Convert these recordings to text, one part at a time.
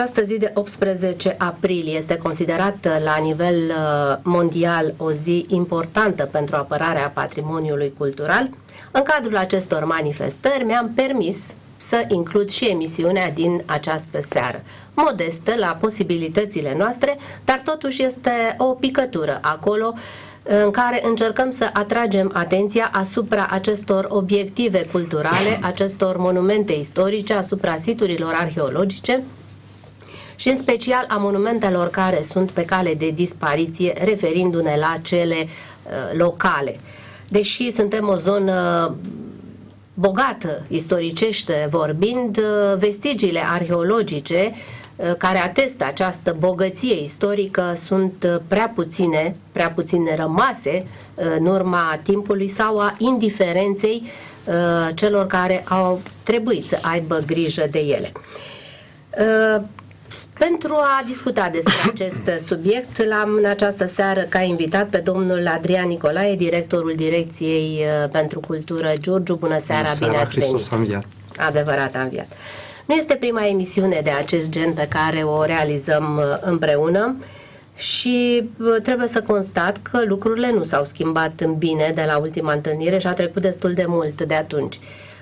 acest, această zi de 18 aprilie este considerată la nivel mondial o zi importantă pentru apărarea patrimoniului cultural. În cadrul acestor manifestări mi-am permis să includ și emisiunea din această seară. Modestă la posibilitățile noastre, dar totuși este o picătură acolo în care încercăm să atragem atenția asupra acestor obiective culturale, acestor monumente istorice, asupra siturilor arheologice și în special a monumentelor care sunt pe cale de dispariție, referindu-ne la cele uh, locale. Deși suntem o zonă bogată, istoricește vorbind, uh, vestigiile arheologice uh, care atestă această bogăție istorică sunt uh, prea puține, prea puține rămase în urma timpului sau a indiferenței celor care au trebuit să aibă grijă de ele. Pentru a discuta despre acest subiect, l-am în această seară ca invitat pe domnul Adrian Nicolae, directorul Direcției uh, pentru Cultură Giurgiu. Bună seara, Bună seara bine ați Hristos venit! Înviat. Adevărat a înviat. Nu este prima emisiune de acest gen pe care o realizăm uh, împreună și uh, trebuie să constat că lucrurile nu s-au schimbat în bine de la ultima întâlnire și a trecut destul de mult de atunci.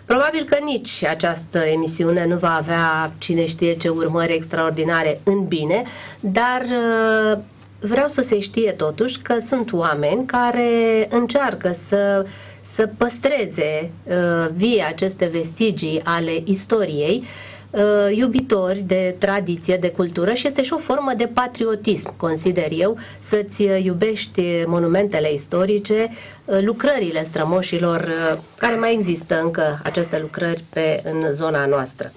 Probabil că nici această emisiune nu va avea cine știe ce urmări extraordinare în bine, dar uh, vreau să se știe totuși că sunt oameni care încearcă să să păstreze uh, vie aceste vestigii ale istoriei uh, iubitori de tradiție, de cultură și este și o formă de patriotism, consider eu, să-ți iubești monumentele istorice, uh, lucrările strămoșilor, uh, care mai există încă aceste lucrări pe, în zona noastră.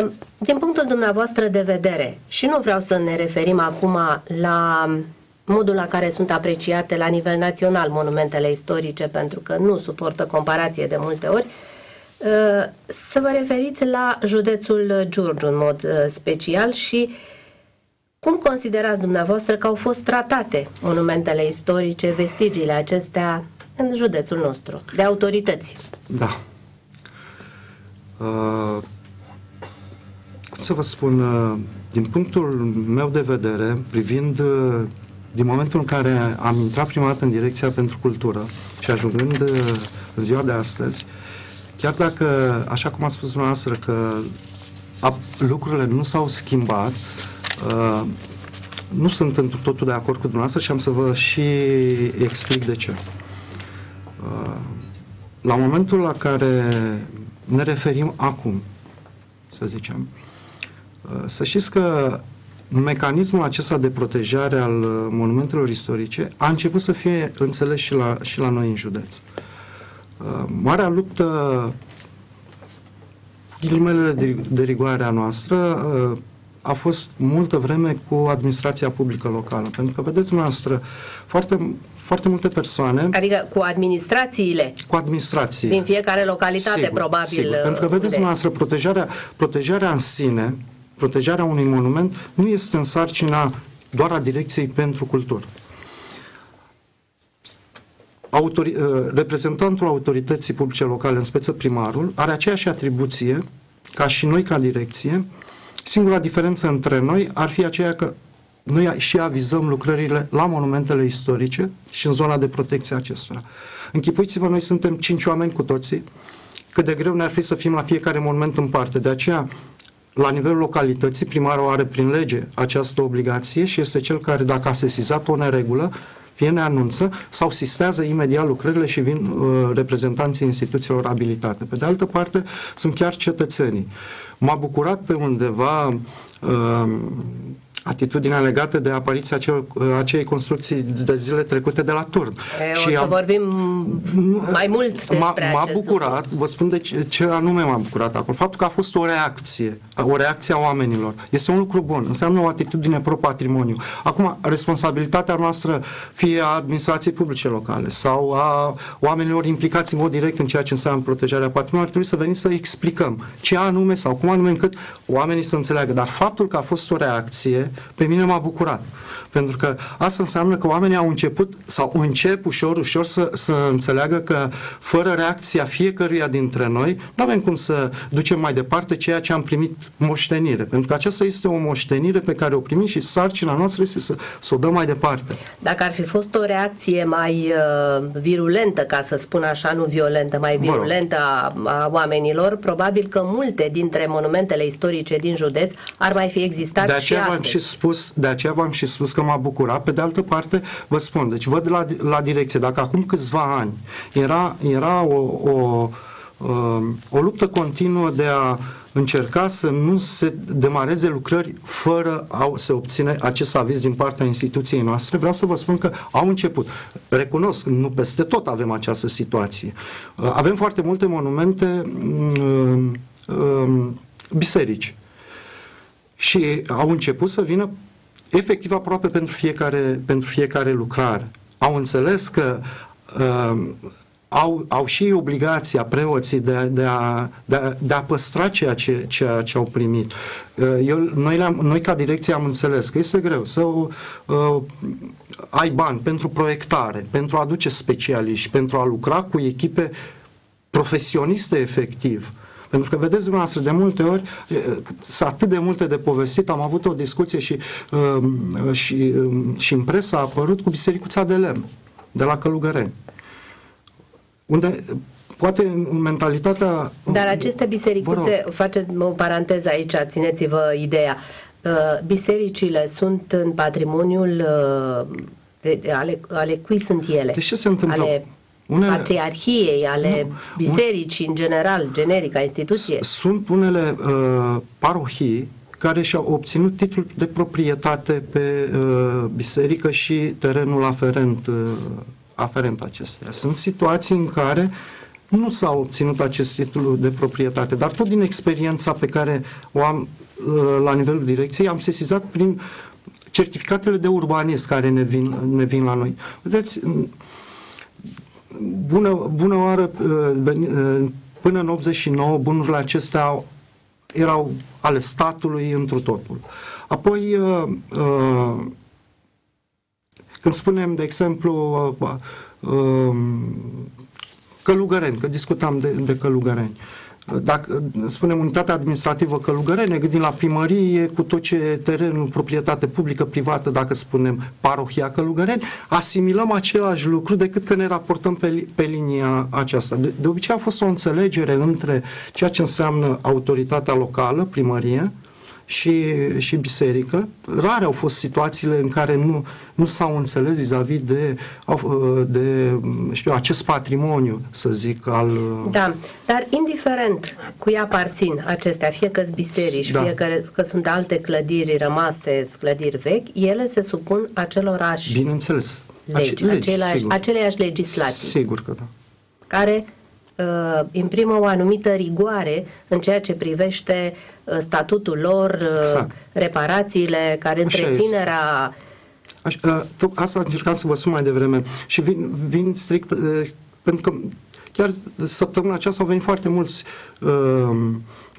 Uh, din punctul dumneavoastră de vedere, și nu vreau să ne referim acum la modul la care sunt apreciate la nivel național monumentele istorice, pentru că nu suportă comparație de multe ori, Uh, să vă referiți la județul Giurgiu în mod uh, special și cum considerați dumneavoastră că au fost tratate monumentele istorice, vestigiile acestea în județul nostru, de autorități? Da. Uh, cum să vă spun, uh, din punctul meu de vedere, privind uh, din momentul în care am intrat prima dată în Direcția pentru Cultură și ajungând uh, în ziua de astăzi, uh, chiar dacă, așa cum a spus dumneavoastră, că a, lucrurile nu s-au schimbat, uh, nu sunt într totul de acord cu dumneavoastră și am să vă și explic de ce. Uh, la momentul la care ne referim acum, să zicem, uh, să știți că mecanismul acesta de protejare al monumentelor istorice a început să fie înțeles și la, și la noi în județ. Uh, Uh, marea luptă, ghilimele de, de rigoare a noastră, uh, a fost multă vreme cu administrația publică locală. Pentru că, vedeți dumneavoastră, foarte, foarte multe persoane... Adică cu administrațiile? Cu administrații. Din fiecare localitate, sigur, probabil. Sigur. Pentru că, vedeți unde? dumneavoastră, protejarea, protejarea în sine, protejarea unui monument, nu este în sarcina doar a Direcției pentru Cultură autori, uh, reprezentantul autorității publice locale, în speță primarul, are aceeași atribuție ca și noi ca direcție. Singura diferență între noi ar fi aceea că noi și avizăm lucrările la monumentele istorice și în zona de protecție acestora. Închipuiți-vă, noi suntem cinci oameni cu toții, cât de greu ne-ar fi să fim la fiecare monument în parte. De aceea, la nivelul localității, primarul are prin lege această obligație și este cel care, dacă a sesizat o neregulă, fie ne anunță sau sistează imediat lucrările și vin uh, reprezentanții instituțiilor abilitate. Pe de altă parte, sunt chiar cetățenii. M-a bucurat pe undeva uh, atitudinea legată de apariția acel, acelei construcții de zile trecute de la turn. E, și o să am, vorbim mai mult despre m-a, m-a bucurat, lucru. vă spun de ce, ce anume m-a bucurat acolo. Faptul că a fost o reacție, o reacție a oamenilor. Este un lucru bun, înseamnă o atitudine pro-patrimoniu. Acum, responsabilitatea noastră, fie a administrației publice locale sau a oamenilor implicați în mod direct în ceea ce înseamnă protejarea patrimoniului, ar trebui să venim să explicăm ce anume sau cum anume încât oamenii să înțeleagă. Dar faptul că a fost o reacție pe mine m-a bucurat. Pentru că asta înseamnă că oamenii au început sau încep ușor, ușor să, să înțeleagă că fără reacția fiecăruia dintre noi nu avem cum să ducem mai departe ceea ce am primit moștenire. Pentru că aceasta este o moștenire pe care o primim și sarcina noastră este să, să o dăm mai departe. Dacă ar fi fost o reacție mai uh, virulentă, ca să spun așa, nu violentă, mai virulentă a, a oamenilor, probabil că multe dintre monumentele istorice din județ ar mai fi existat de aceea și v-am astăzi. și spus, de aceea v-am și spus că m-a bucurat. Pe de altă parte, vă spun, deci văd la, la direcție, dacă acum câțiva ani era, era o, o, um, o luptă continuă de a încerca să nu se demareze lucrări fără a se obține acest aviz din partea instituției noastre. Vreau să vă spun că au început. Recunosc, nu peste tot avem această situație. Uh, Avem foarte multe monumente, um, um, biserici. Și au început să vină efectiv aproape pentru fiecare, pentru fiecare lucrare. Au înțeles că uh, au, au și obligația preoții de, a- de, a, de, a, de a păstra ceea ce, ceea ce au primit. Uh, Eu, noi, le-am, noi ca direcție am înțeles că este greu să uh, ai bani pentru proiectare, pentru a aduce specialiști, pentru a lucra cu echipe profesioniste efectiv. Pentru că, vedeți dumneavoastră, de multe ori e, sunt atât de multe de povestit. Am avut o discuție și, um, și, um, și în presă a apărut cu Bisericuța de Lemn, de la Călugăreni. Unde poate mentalitatea... Dar aceste Vă bisericuțe, rog. faceți o paranteză aici, țineți-vă ideea. Uh, Bisericile sunt în patrimoniul uh, de, de, ale, ale cui sunt ele? De ce se întâmplă? Ale Unele- patriarhiei, ale Nu, bisericii în general, generica instituție. S- Sunt unele uh, parohii care și-au obținut titlul de proprietate pe uh, biserică și terenul aferent, uh, aferent acesteia. Sunt situații în care nu s-a obținut acest titlu de proprietate, dar tot din experiența pe care o am uh, la nivelul direcției, am sesizat prin certificatele de urbanism care ne vin, ne vin la noi. Vedeți, bună, bună oară, uh, veni- uh, până în 89, bunurile acestea au- erau ale statului întru totul. Apoi, uh, uh, când spunem, de exemplu, uh, uh, Călugăreni, că discutam de, de Călugăreni. Dacă spunem unitatea administrativă Călugăreni, ne gândim la primărie cu tot ce terenul, proprietate publică, privată, dacă spunem parohia Călugăreni, asimilăm același lucru decât că ne raportăm pe, li- pe linia aceasta. De, de obicei a fost o înțelegere între ceea ce înseamnă autoritatea locală, primărie, și, și biserică. Rare au fost situațiile în care nu, nu s-au înțeles vis-a-vis de, au- de știu, acest patrimoniu, să zic, al... Da, dar indiferent cui aparțin acestea, fie că sunt biserici, Da. fie că, că sunt alte clădiri rămase, clădiri vechi, ele se supun acelorași Bineînțeles. legi, Ace- aceleași, sigur. aceleiași legislații. Sigur că da. care uh, imprimă o anumită rigoare în ceea ce privește uh, statutul lor, uh, Exact. reparațiile, care Așa întreținerea Aș, uh, to- asta încercam să vă spun mai devreme și vin, vin strict uh, pentru că chiar săptămâna aceasta au venit foarte mulți uh,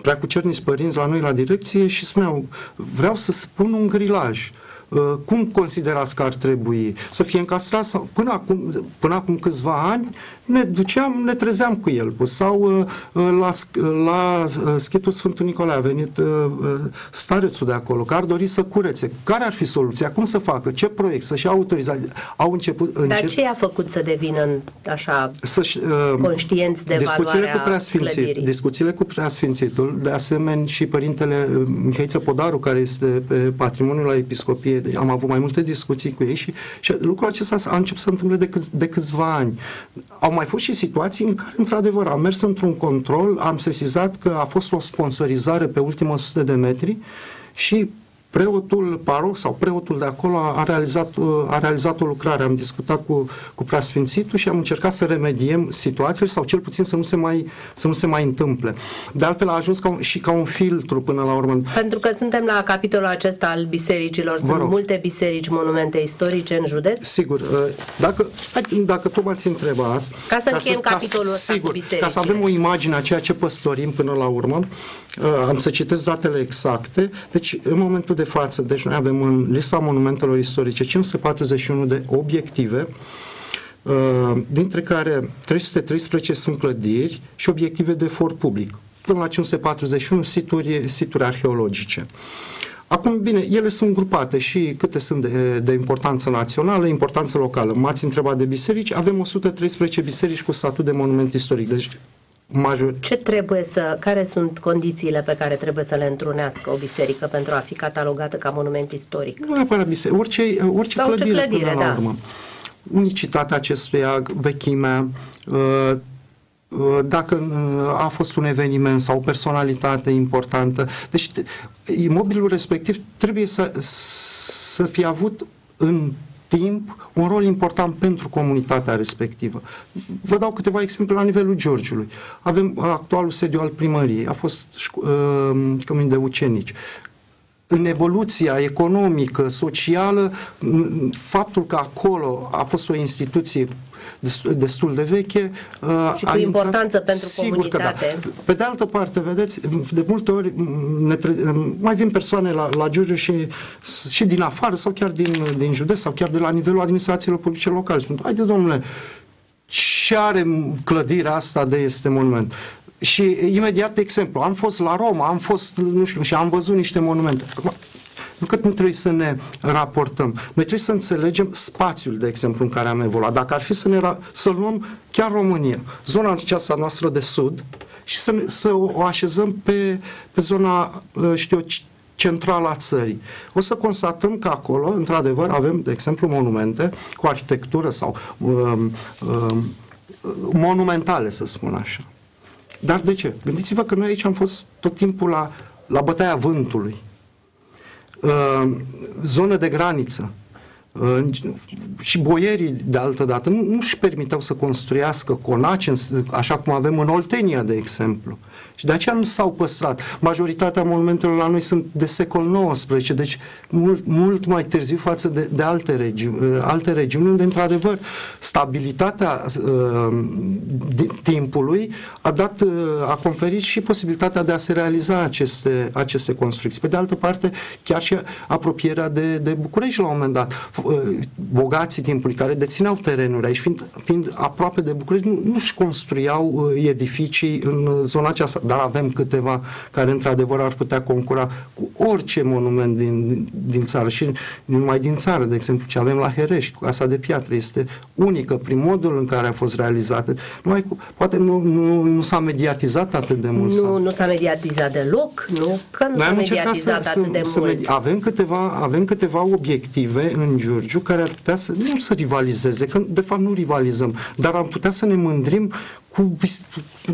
preacucerniți părinți la noi la direcție și spuneau vreau să spun un grilaj. Uh, cum considerați că ar trebui să fie încastrat sau până acum, până acum câțiva ani ne duceam, ne trezeam cu el pus. sau uh, uh, la, sc- la uh, schitul Sfântul Nicolae a venit uh, uh, starețul de acolo, că ar dori să curețe. Care ar fi soluția? Cum să facă? Ce proiect? Să-și autoriza? Au început... Dar încep, ce i-a făcut să devină în- așa să-și, uh, conștienți de discuțiile cu valoarea preasfințit, clădirii? discuțiile cu preasfințitul, de asemenea și părintele uh, Mihai Țăpodaru, care este pe patrimoniul la episcopie, deci am avut mai multe discuții cu ei și, și lucrul acesta a început să se întâmple de, câți, de câțiva ani. Au mai fost și situații în care, într-adevăr, am mers într-un control, am sesizat că a fost o sponsorizare pe ultima 100 de metri și preotul paroh sau preotul de acolo a realizat, uh, a realizat o lucrare. Am discutat cu, cu preasfințitul și am încercat să remediem situațiile sau cel puțin să nu se mai, să nu se mai întâmple. De altfel a ajuns ca un, și ca un filtru până la urmă. Pentru că suntem la capitolul acesta al bisericilor, Vă sunt rog. multe biserici, monumente istorice în județ. Sigur, uh, dacă, hai, dacă tu m-ați întrebat... Ca să încheiem capitolul ăsta cu sigur, bisericile. ca să avem o imagine a ceea ce păstorim până la urmă, am să citesc datele exacte. Deci, în momentul de față, deci noi avem în lista monumentelor istorice 541 de obiective, dintre care 313 sunt clădiri și obiective de for public, până la 541 situri, situri arheologice. Acum, bine, ele sunt grupate și câte sunt de, de importanță națională, importanță locală. M-ați întrebat de biserici, avem 113 biserici cu statut de monument istoric. Deci major... Ce trebuie să, care sunt condițiile pe care trebuie să le întrunească o biserică pentru a fi catalogată ca monument istoric? Nu neapărat biserică, orice, orice Sau clădire, clădire până la da. urmă. Unicitatea acestuia, vechimea, uh, uh, dacă uh, a fost un eveniment sau o personalitate importantă. Deci imobilul respectiv trebuie să, să fie avut în timp un rol important pentru comunitatea respectivă. Vă dau câteva exemple la nivelul Giurgiului. Avem actualul sediu al primăriei, a fost uh, cămin de ucenici. În evoluția economică, socială, faptul că acolo a fost o instituție destul de veche. Uh, și cu importanță intrat, pentru sigur comunitate. Că da. Pe de altă parte, vedeți, de multe ori ne tre- mai vin persoane la, la Giurgiu și, și din afară sau chiar din, din județ sau chiar de la nivelul administrațiilor publice locale. Spun, haide domnule, ce are clădirea asta de este monument? Și imediat exemplu, am fost la Roma, am fost, nu știu, și am văzut niște monumente. Acum, nu că nu trebuie să ne raportăm. Noi trebuie să înțelegem spațiul, de exemplu, în care am evoluat. Dacă ar fi să, ne, să luăm chiar România, zona aceasta noastră de sud, și să, să o așezăm pe, pe zona, știu eu, centrală a țării. O să constatăm că acolo, într-adevăr, avem, de exemplu, monumente cu arhitectură sau um, um, monumentale, să spun așa. Dar de ce? Gândiți-vă că noi aici am fost tot timpul la, la bătaia vântului. Uh, zonă de graniță. Uh, și boierii, de altă dată, nu, nu își permiteau să construiască conace, așa cum avem în Oltenia, de exemplu. Și de aceea nu s-au păstrat. Majoritatea monumentelor la noi sunt de secol XIX, deci mult, mult mai târziu față de, de alte, regiuni, uh, alte regiuni, unde, într-adevăr, stabilitatea uh, timpului a, dat, uh, a conferit și posibilitatea de a se realiza aceste, aceste construcții. Pe de altă parte, chiar și apropierea de, de București la un moment dat. Uh, bogații timpului care dețineau terenuri aici, fiind, fiind aproape de București, nu, nu-și construiau uh, edificii în zona aceasta dar avem câteva care într-adevăr ar putea concura cu orice monument din, din țară și nu numai din țară, de exemplu, ce avem la Herești, cu Casa de Piatră, este unică prin modul în care a fost realizată. Numai cu, poate nu, nu, nu s-a mediatizat atât de mult. Nu, sau... nu s-a mediatizat deloc, nu? Că nu s-a mediatizat să, atât de să, mult. Să avem, câteva, avem câteva obiective în Giurgiu care ar putea să nu să rivalizeze, că de fapt nu rivalizăm, dar am putea să ne mândrim cu,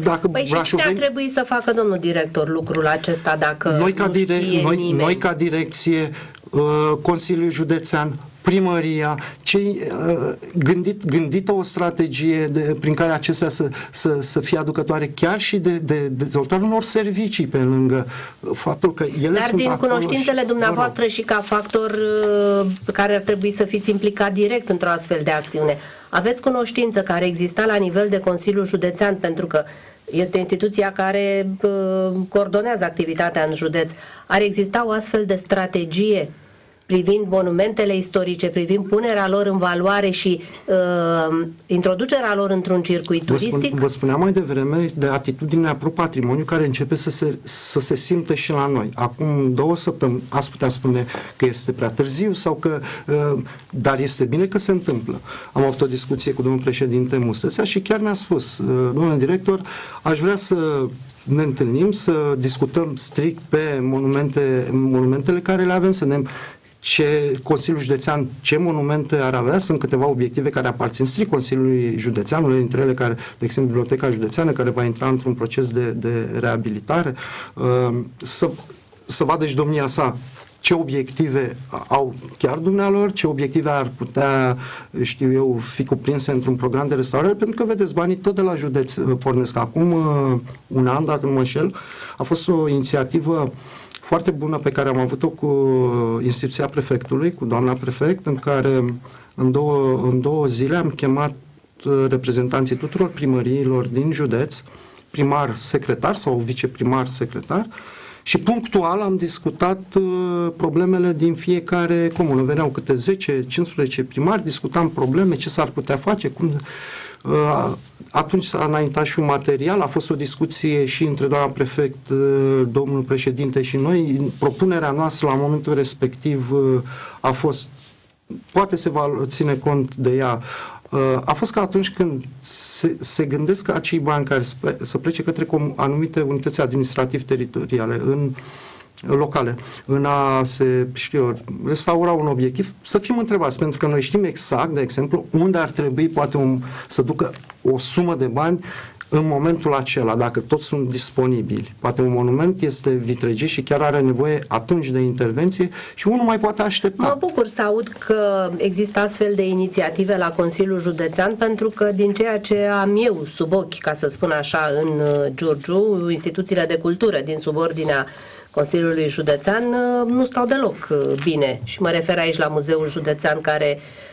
dacă păi și cine ar trebui să facă domnul director lucrul acesta dacă noi ca, nu dire- noi, nimeni? noi ca direcție, uh, Consiliul Județean, primăria, cei uh, gândit, gândită o strategie de, prin care acestea să, să, să fie aducătoare chiar și de, de, de dezvoltarea unor servicii pe lângă faptul că ele Dar sunt din cunoștințele și, dumneavoastră și ca factor uh, care ar trebui să fiți implicat direct într-o astfel de acțiune, aveți cunoștință care exista la nivel de Consiliu Județean? Pentru că este instituția care uh, coordonează activitatea în județ. Ar exista o astfel de strategie privind monumentele istorice, privind punerea lor în valoare și uh, introducerea lor într-un circuit vă turistic? Spun, vă spuneam mai devreme de atitudinea pro-patrimoniu care începe să se, să se simtă și la noi. Acum două săptămâni ați putea spune că este prea târziu sau că... Uh, dar este bine că se întâmplă. Am avut o discuție cu domnul președinte Mustățea și chiar ne-a spus, uh, domnul director, aș vrea să ne întâlnim să discutăm strict pe monumente, monumentele care le avem, să ne ce Consiliul Județean, ce monumente ar avea, sunt câteva obiective care aparțin strict Consiliului Județean, unele dintre ele care, de exemplu, Biblioteca Județeană, care va intra într-un proces de, de reabilitare, uh, să, să vadă și domnia sa ce obiective au chiar dumnealor, ce obiective ar putea, știu eu, fi cuprinse într-un program de restaurare, pentru că, vedeți, banii tot de la județ uh, pornesc. Acum uh, un an, dacă nu mă înșel, a fost o inițiativă foarte bună pe care am avut-o cu instituția prefectului, cu doamna prefect, în care în două, în două zile am chemat uh, reprezentanții tuturor primăriilor din județ primar secretar sau viceprimar secretar și punctual am discutat uh, problemele din fiecare comună. Veneau câte 10-15 primari, discutam probleme, ce s-ar putea face, cum... Uh, atunci s-a înaintat și un material, a fost o discuție și între doamna prefect, uh, domnul președinte și noi. Propunerea noastră la momentul respectiv uh, a fost poate se va ține cont de ea, uh, a fost ca atunci când se, se gândesc că acei bani care să plece către anumite unități administrativ-teritoriale în locale, în a se, știu eu, restaura un obiectiv, să fim întrebați, pentru că noi știm exact, de exemplu, unde ar trebui poate un, să ducă o sumă de bani în momentul acela, dacă toți sunt disponibili. Poate un monument este vitregit și chiar are nevoie atunci de intervenție și unul mai poate aștepta. Mă bucur să aud că există astfel de inițiative la Consiliul Județean pentru că din ceea ce am eu sub ochi, ca să spun așa, în uh, Giurgiu, instituțiile de cultură din subordinea Consiliului Județean uh, nu stau deloc uh, bine. Și mă refer aici la Muzeul Județean care Uh,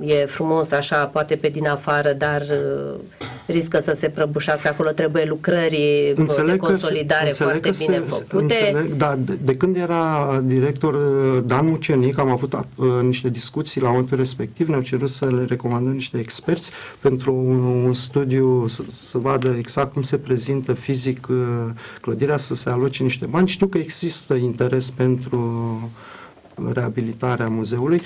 e frumos așa, poate pe din afară, dar uh, riscă să se prăbușească acolo, trebuie lucrări înțeleg de consolidare că, foarte că bine se, făcute. Înțeleg, da, de, de când era director uh, Dan Mucenic, am avut uh, niște discuții la momentul respectiv, ne-au cerut să le recomandăm niște experți pentru un, un studiu să, să vadă exact cum se prezintă fizic uh, clădirea, să se aloce niște bani. Știu că există interes pentru reabilitarea muzeului.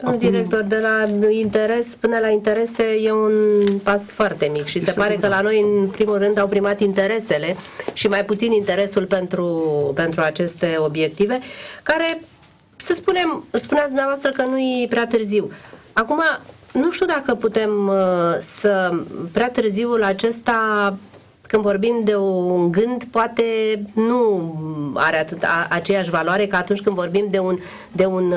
Domnul Acum... director, de la interes până la interese e un pas foarte mic și se pare că la noi, în primul rând, au primat interesele și mai puțin interesul pentru, pentru aceste obiective, care, să spunem, spuneați dumneavoastră că nu e prea târziu. Acum, nu știu dacă putem uh, să prea târziul acesta când vorbim de un gând, poate nu are atât, a, aceeași valoare ca atunci când vorbim de un, de, un,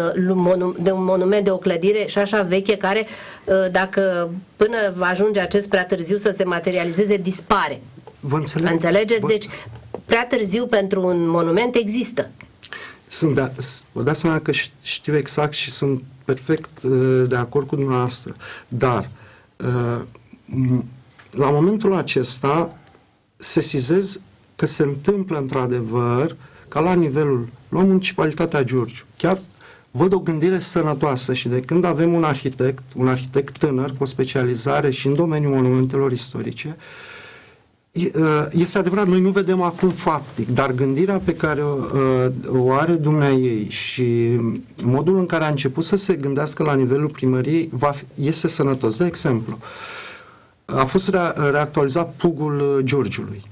de un monument, de o clădire și așa veche, care, ă, dacă până va ajunge acest prea târziu să se materializeze, dispare. Vă înțeleg? Înțelegeți? Deci, prea târziu pentru un monument există. Sunt, da, vă dați seama că știu exact și sunt perfect uh, de acord cu dumneavoastră. Dar, uh, la momentul acesta, sesizez că se întâmplă într-adevăr ca la nivelul, la municipalitatea Giurgiu, chiar văd o gândire sănătoasă și de când avem un arhitect, un arhitect tânăr cu o specializare și în domeniul monumentelor istorice, ă, este adevărat, noi nu vedem acum faptic, dar gândirea pe care o, ă, o are dumnea ei și modul în care a început să se gândească la nivelul primăriei va fi, este sănătos. De exemplu, uh, a fost reactualizat pugul uh, Giurgiului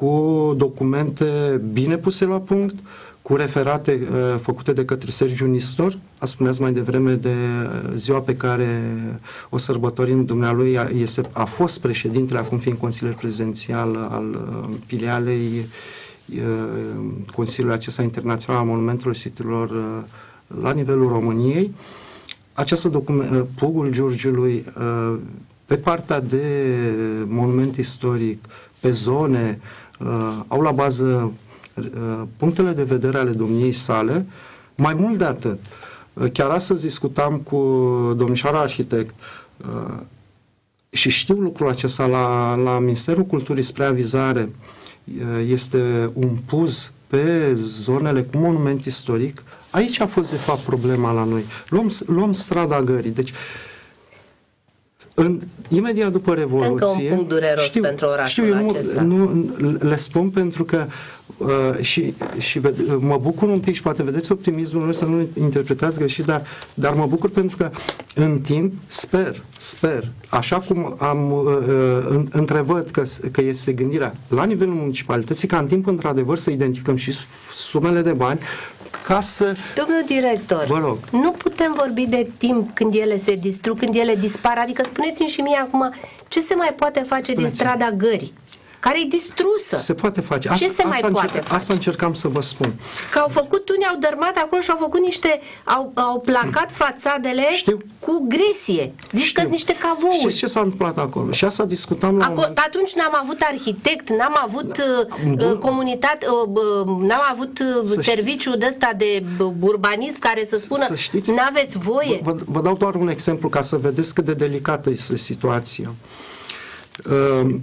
cu documente bine puse la punct, cu referate uh, făcute de către Sergiu Nistor, a spuneați mai devreme de uh, ziua pe care o sărbătorim dumnealui, a, este, a fost președintele, acum fiind consilier prezidențial al uh, filialei uh, Consiliului acesta internațional al monumentelor și siturilor uh, la nivelul României. Această document, uh, pugul Giurgiului uh, pe partea de monument istoric, pe zone, uh, au la bază uh, punctele de vedere ale domniei sale. Mai mult de atât, uh, chiar astăzi discutam cu domnișoara arhitect uh, și știu lucrul acesta la, la Ministerul Culturii spre avizare uh, este un puz pe zonele cu monument istoric. Aici a fost de fapt problema la noi. Luăm, luăm strada gării. Deci uh, în, imediat după Revoluție... Încă un punct dureros știu, pentru orașul știu, eu acesta. Nu, nu, le spun pentru că uh, și, și ved, mă bucur un pic și poate vedeți optimismul meu să nu interpretați greșit, dar, dar mă bucur pentru că în timp sper, sper, așa cum am uh, uh întrevăd că, că este gândirea la nivelul municipalității, ca în timp într-adevăr să identificăm și sumele de bani ca să... Domnul director, Vă rog. nu putem vorbi de timp când ele se distrug, când ele dispar, adică spuneți-mi și mie acum ce se mai poate face din strada gării? Care e distrusă. Se poate face. Asta, Ce se asta mai poate încerc, face? Asta încercam să vă spun. Că au făcut, unii au dărmat acolo și au făcut niște, au, au placat fațadele Știu. cu gresie. Zici că sunt niște cavouri. Știți ce s-a întâmplat acolo? Și asta discutam la Aco- moment... Atunci n-am avut arhitect, n-am avut Da. uh, comunitate, uh, n-am avut uh, Să serviciu de ăsta de uh, urbanism care să spună să știți, n-aveți voie. Vă, vă dau doar un exemplu ca să vedeți cât de delicată este situația. Uh,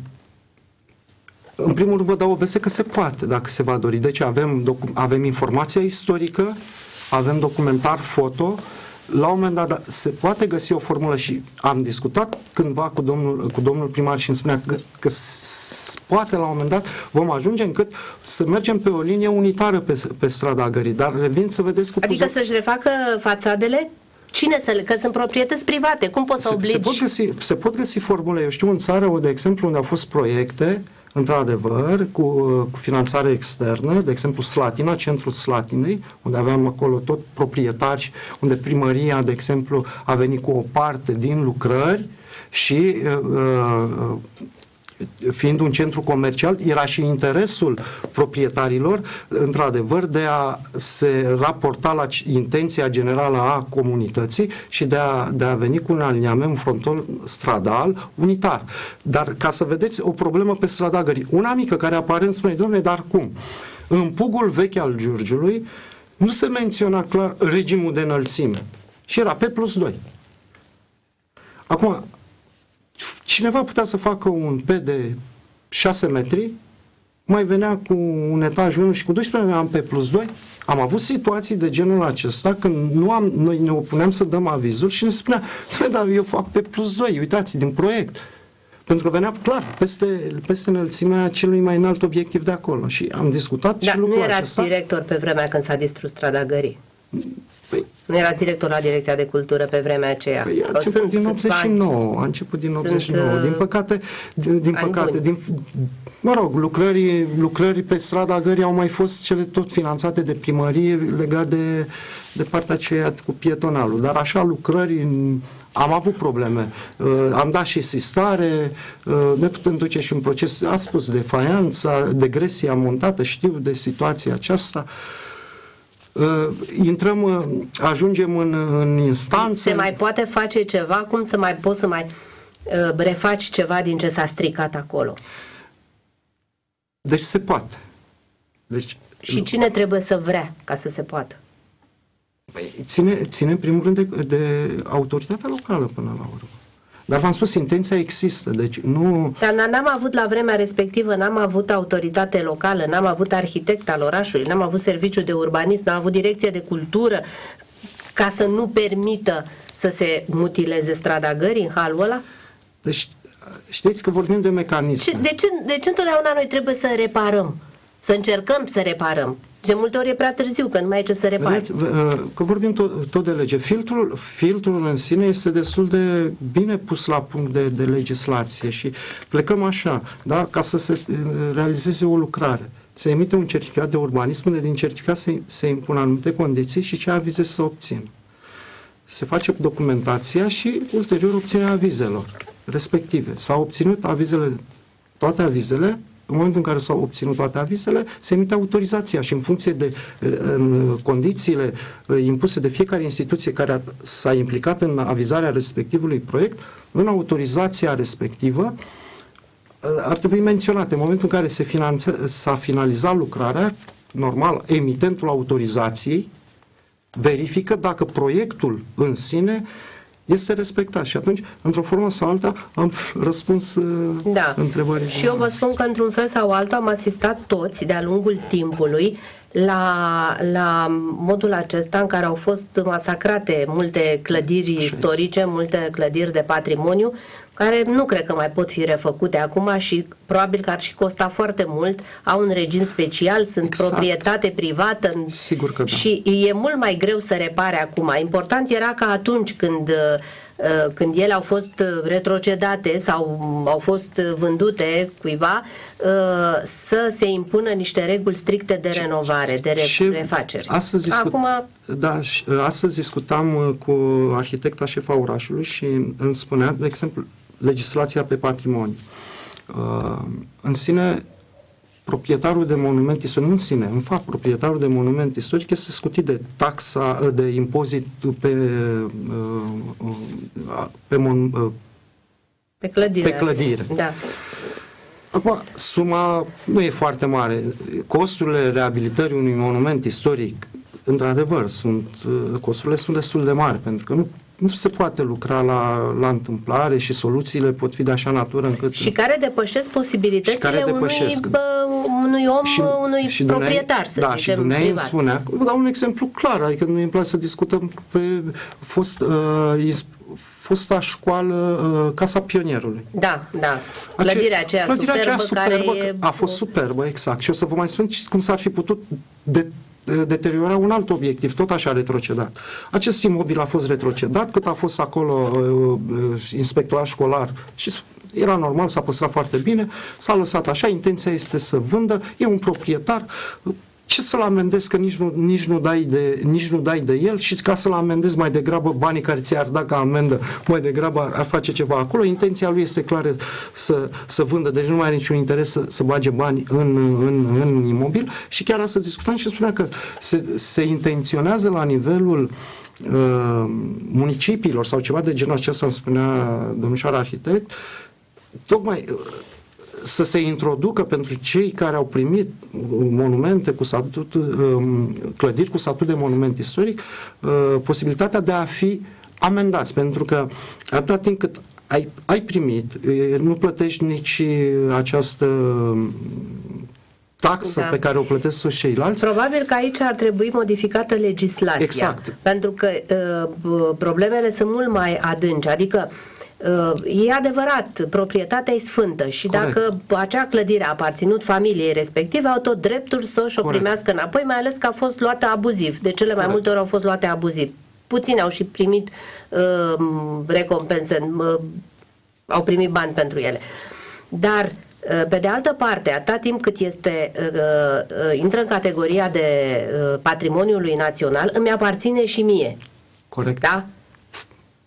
în primul rând vă dau o veste că se poate, dacă se va dori. Deci avem, avem informația istorică, avem documentar foto, la un moment dat se poate găsi o formulă și am discutat cândva cu domnul, cu domnul primar și îmi spunea că, că poate la un moment dat vom ajunge încât să mergem pe o linie unitară pe, pe strada Gării, dar revin să vedeți cu Adică să-și refacă fațadele? Cine să le... Că sunt proprietăți private. Cum poți să obligi? Se, se, pot găsi, se pot găsi formule. Eu știu în țară, de exemplu, unde au fost proiecte într-adevăr, cu, cu finanțare externă, de exemplu Slatina, centrul Slatinei, unde aveam acolo tot proprietari, unde primăria, de exemplu, a venit cu o parte din lucrări și uh, uh, fiind un centru comercial, era și interesul proprietarilor, într-adevăr, de a se raporta la intenția generală a comunității și de a, de a veni cu un aliniament, un fronton stradal unitar. Dar ca să vedeți o problemă pe strada Gării, una mică care apare în spune, domnule, dar cum? În pugul vechi al Giurgiului nu se menționa clar regimul de înălțime și era pe plus 2. Acum, cineva putea să facă un P de 6 metri, mai venea cu un etaj 1 și cu 12 am P plus 2. Am avut situații de genul acesta când nu am, noi ne opuneam să dăm avizul și ne spunea, dar eu fac P plus 2, uitați, din proiect. Pentru că venea clar peste, peste înălțimea celui mai înalt obiectiv de acolo. Și am discutat da, și lucrul nu erați acesta. director pe vremea când s-a distrus strada Gării. Păi, nu era director la Direcția de Cultură pe vremea aceea. Păi, a început sunt din 89, a început din 89. Sunt, din uh, păcate, din, din păcate, din, mă rog, lucrări, lucrări pe strada Gării au mai fost cele tot finanțate de primărie legate de, de partea aceea cu pietonalul. Dar așa lucrări am avut probleme. Uh, am dat și sistare, uh, ne putem duce și un proces, ați spus, de faianță, degresia montată, știu de situația aceasta. Uh, uh, intrăm, uh, ajungem în, în instanță. Se mai poate face ceva? Cum să mai poți să mai uh, refaci ceva din ce s-a stricat acolo? Deci se poate. Deci, și cine trebuie să vrea ca să se poată? Păi, ține, ține în primul rând de, de autoritatea locală până la urmă. Dar v-am spus, intenția există, deci nu... Dar n-am avut la vremea respectivă, n-am avut autoritate locală, n-am avut arhitect al orașului, n-am avut serviciu de urbanism, n-am avut direcție de cultură, ca să nu permită să se mutileze strada gării în halul ăla? Deci, știți că vorbim de mecanisme. De ce, de ce întotdeauna noi trebuie să reparăm? Să încercăm să reparăm? De multe ori e prea târziu, că nu mai e ce să repari. Vedeți, că vorbim tot, tot de lege. Filtrul, filtrul în sine este destul de bine pus la punct de, de legislație și plecăm așa, da? ca să se uh, realizeze o lucrare. Se emite un certificat de urbanism unde din certificat se, se impun anumite condiții și ce avize să obțin. Se face documentația și ulterior obținerea avizelor respective. S-au obținut avizele, toate avizele, în momentul în care s-au obținut toate avizele, se emite autorizația și în funcție de în condițiile uh, impuse de fiecare instituție care s-a implicat în avizarea respectivului proiect, în autorizația respectivă uh, ar trebui menționate. În momentul în care se finanțe, s-a finalizat lucrarea, normal, emitentul autorizației verifică dacă proiectul în sine este respectat. Și atunci, într-o formă sau alta, am răspuns uh, da. întrebării. Și eu vă spun că, într-un fel sau altul, am asistat toți de-a lungul timpului la, la modul acesta în care au fost masacrate multe clădiri Așa istorice, este. multe clădiri de patrimoniu, care nu cred că mai pot fi refăcute acum și probabil că ar și costa foarte mult, au un regim special, sunt exact. proprietate privată Sigur că da. și e mult mai greu să repare acum. Important era că atunci când uh, când ele au fost retrocedate sau au fost vândute cuiva, uh, să se impună niște reguli stricte de renovare, de refacere. Astăzi, discut, Acum... da, astăzi discutam uh, cu arhitecta șefa orașului și îmi spunea, de exemplu, legislația pe patrimoniu. Uh, în sine, proprietarul de monument istoric, nu în sine, în fapt, proprietarul de monument istoric este scutit de taxa, de impozit pe, uh, pe, mon, uh, pe clădire. Pe clădire. Da. Acum, suma nu e foarte mare. Costurile reabilitării unui monument istoric, într-adevăr, sunt, costurile sunt destul de mari, pentru că nu nu se poate lucra la, la întâmplare și soluțiile pot fi de așa natură încât... Și care depășesc posibilitățile care depășesc. Unui, bă, unui om, și, unui și proprietar, să da, zicem, și dumneavoastră privat. spunea, vă dau un exemplu clar, adică nu îmi place să discutăm pe fost, uh, fosta școală uh, Casa Pionierului. Da, da. Clădirea aceea clădirea superbă, aceea superbă care e... a fost superbă, exact. Și o să vă mai spun cum s-ar fi putut de, deteriora un alt obiectiv, tot așa retrocedat. Acest imobil a fost retrocedat, cât a fost acolo uh, uh, inspectorat școlar și era normal, s-a păstrat foarte bine, s-a lăsat așa, intenția este să vândă, e un proprietar, ce să-l amendezi că nici nu, nici, nu dai de, nici nu dai de el și ca să-l amendezi mai degrabă banii care ți-ar da ca amendă, mai degrabă ar, ar face ceva acolo. Intenția lui este clară să, să vândă, deci nu mai are niciun interes să, să bage bani în, în, în imobil și chiar asta discutam și spunea că se, se intenționează la nivelul uh, municipiilor sau ceva de genul acesta, îmi spunea domnișoara arhitect, tocmai să se introducă pentru cei care au primit monumente cu statut, um, clădiri cu statut de monument istoric, uh, posibilitatea de a fi amendați, pentru că atâta timp cât ai, ai primit, nu plătești nici această um, taxă da. pe care o plătesc toți ceilalți. Probabil că aici ar trebui modificată legislația. Exact. Pentru că uh, problemele sunt mult mai adânci. Adică uh, Uh, e adevărat, proprietatea e sfântă și Corect. dacă acea clădire a aparținut familiei respective, au tot dreptul să și-o Corect. primească înapoi, mai ales că a fost luată abuziv. De cele mai Corect. multe ori au fost luate abuziv. Puțini au și primit uh, recompense, uh, au primit bani pentru ele. Dar uh, pe de altă parte, atâta timp cât este uh, uh, intră în categoria de uh, patrimoniului național, îmi aparține și mie. Corect. Da?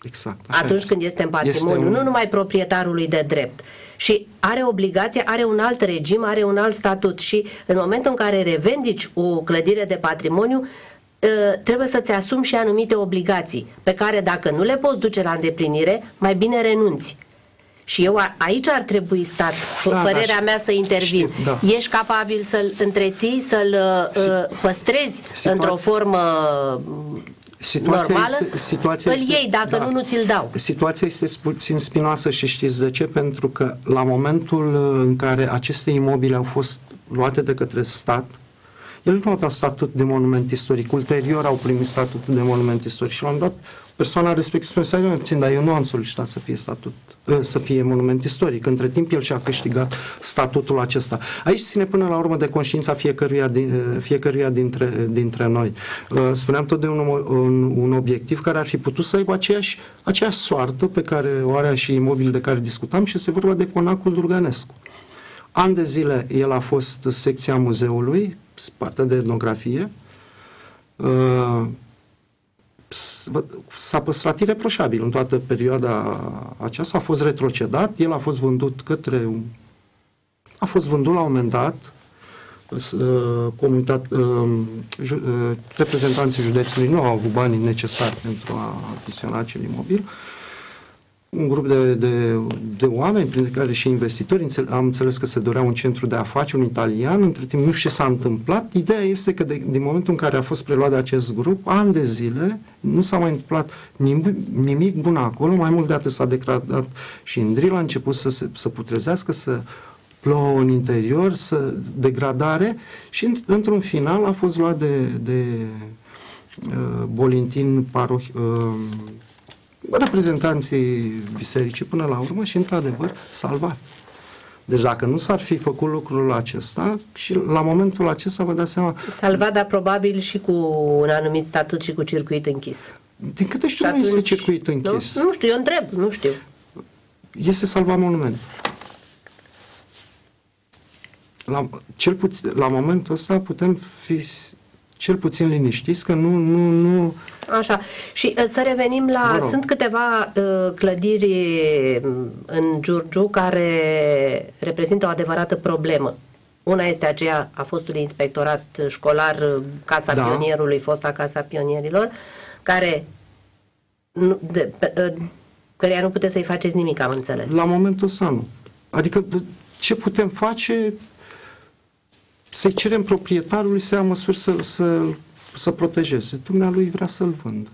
Exact. Atunci este. când este în patrimoniu, este un... nu numai proprietarului de drept. Și are obligație, are un alt regim, are un alt statut și în momentul în care revendici o clădire de patrimoniu, ă, trebuie să-ți asumi și anumite obligații pe care dacă nu le poți duce la îndeplinire, mai bine renunți. Și eu aici ar trebui stat, da, da părerea da, mea să intervin. Știu, da. Ești capabil să-l întreții, să-l uh, păstrezi într-o formă situația normală, este, situația îl este, iei, dacă da, nu, nu ți-l dau. Situația este puțin spinoasă și știți de ce? Pentru că la momentul în care aceste imobile au fost luate de către stat, el nu avea statut de monument istoric. Ulterior au primit statutul de monument istoric și l-am dat persoana respectivă spune, să puțin, dar eu nu am solicitat să fie statut, ă, să fie monument istoric. Între timp el și-a câștigat statutul acesta. Aici ține până la urmă de conștiința fiecăruia, ă, fiecăruia dintre, dintre noi. Ă, spuneam tot de un, un, un obiectiv care ar fi putut să aibă aceeași, aceeași soartă pe care o are și imobil de care discutam și se vorba de Conacul Durganescu. An de zile el a fost secția muzeului, partea de etnografie, s-a păstrat ireproșabil. În toată perioada aceasta, a fost retrocedat, el a fost vândut către a fost vândut la un moment dat uh, comunitate, uh, uh, reprezentanții județului nu au avut banii necesari pentru a achiziționa acel imobil un grup de, de, de oameni, printre care și investitori, am înțeles că se dorea un centru de afaceri, un italian, între timp nu știu ce s-a întâmplat. Ideea este că de, din momentul în care a fost preluat de acest grup, ani de zile, nu s-a mai întâmplat nimic, nimic bun acolo, mai mult de atât s-a degradat și Indril a început să, se, să putrezească, să plouă în interior, să degradare și într-un final a fost luat de, de uh, Bolintin paroh, uh, reprezentanții bisericii până la urmă și, într-adevăr, salvat. Deci dacă nu s-ar fi făcut lucrul acesta și la momentul acesta vă dați seama... Salvat, dar probabil și cu un anumit statut și cu circuit închis. Din câte știu, nu este circuit închis. Nu? nu știu, eu întreb, nu știu. Este salvat monument. La, cel puțin, la momentul ăsta putem fi cel puțin liniștiți că nu, nu, nu... Așa. Și uh, să revenim la... Sunt câteva uh, clădiri mm, în Giurgiu care reprezintă o adevărată problemă. Una este aceea a fostului inspectorat școlar uh, Casa da. Pionierului, fosta Casa Pionierilor, care nu, de, uh, căreia nu puteți să-i faceți nimic, am înțeles. La momentul ăsta nu. Adică ce putem face să-i cerem proprietarului să ia măsuri să, să, să protejeze. Dumnealui vrea să-l vândă.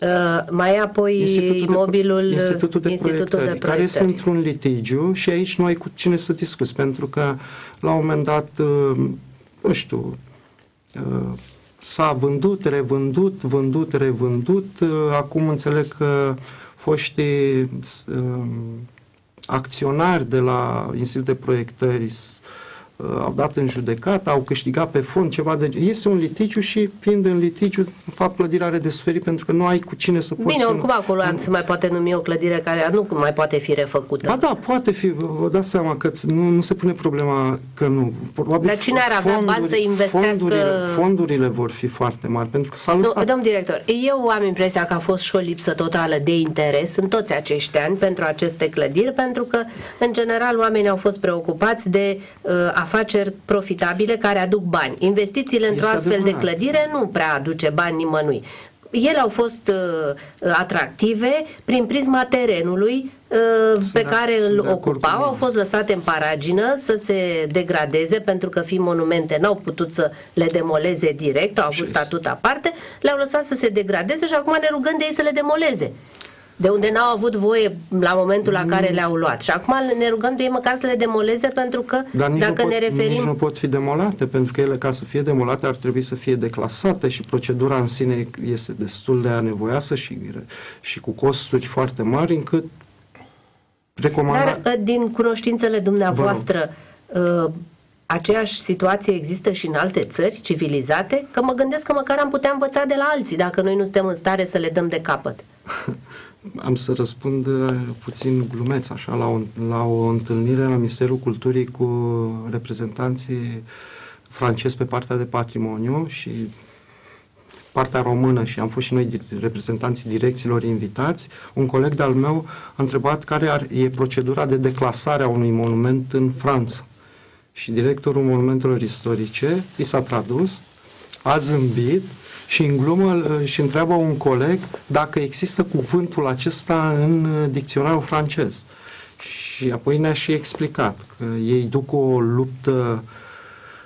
Uh, mai apoi Institutul imobilul de, Institutul de Institutul Proiectări, de care este Proiectări. într-un litigiu și aici nu ai cu cine să discuți, pentru că la un moment dat, uh, nu știu, uh, s-a vândut, revândut, vândut, revândut. Uh, Acum înțeleg că foștii uh, acționari de la Institutul de Proiectări s- uh, au dat în judecată, au câștigat pe fond ceva de... Este un litigiu și fiind în litigiu, în fapt, clădirea are de suferit pentru că nu ai cu cine să poți Bine, să... oricum acolo nu se mai poate numi o clădire care nu mai poate fi refăcută. Ba da, poate fi, vă vă dați seama că ți- nu, nu se pune problema că nu. Probabil Dar cine ar avea bani să investească- Fondurile, fondurile vor fi foarte mari, pentru că s-a Nu, lăsat... domn director, eu am impresia că a fost și o lipsă totală de interes în toți acești ani pentru aceste clădiri, pentru că, în general, oamenii au fost preocupați de uh, afaceri profitabile care aduc bani. Investițiile într-o Este astfel de adevărat. clădire nu prea aduce bani nimănui. Ele au fost uh, atractive prin prisma terenului uh, pe de- care sunt îl de acord cu ocupau, au dumneavoastră. fost lăsate în paragină să se degradeze pentru că fiind monumente n-au putut să le demoleze direct, au avut Și- statut aparte, le-au lăsat să se degradeze și acum ne rugăm de ei să le demoleze. De unde n-au avut voie la momentul la care le-au luat. Și acum ne rugăm de ei măcar să le demoleze pentru că Dar nici, dacă nu ne pot, referim... nici nu pot fi demolate, pentru că ele, ca să fie demolate, ar trebui să fie declasate și procedura în sine este destul de anevoiasă și, și cu costuri foarte mari, încât recomanda... Dar uh, din cunoștințele dumneavoastră, uh, aceeași situație există și în alte țări civilizate? Că mă gândesc că măcar am putea învăța de la alții dacă noi nu suntem în stare să le dăm de capăt. Am să răspund uh, puțin glumeț, așa, la o, la o întâlnire la Ministerul Culturii cu reprezentanții francezi pe partea de patrimoniu și partea română și am fost și noi di- reprezentanții direcțiilor invitați, un coleg de-al meu a întrebat care ar, e procedura de declasare a unui monument în Franța. Și directorul monumentelor istorice i s-a tradus, a zâmbit și în glumă îl- și întreabă un coleg dacă există cuvântul acesta în uh, dicționarul francez. Și apoi ne-a și explicat că ei duc o luptă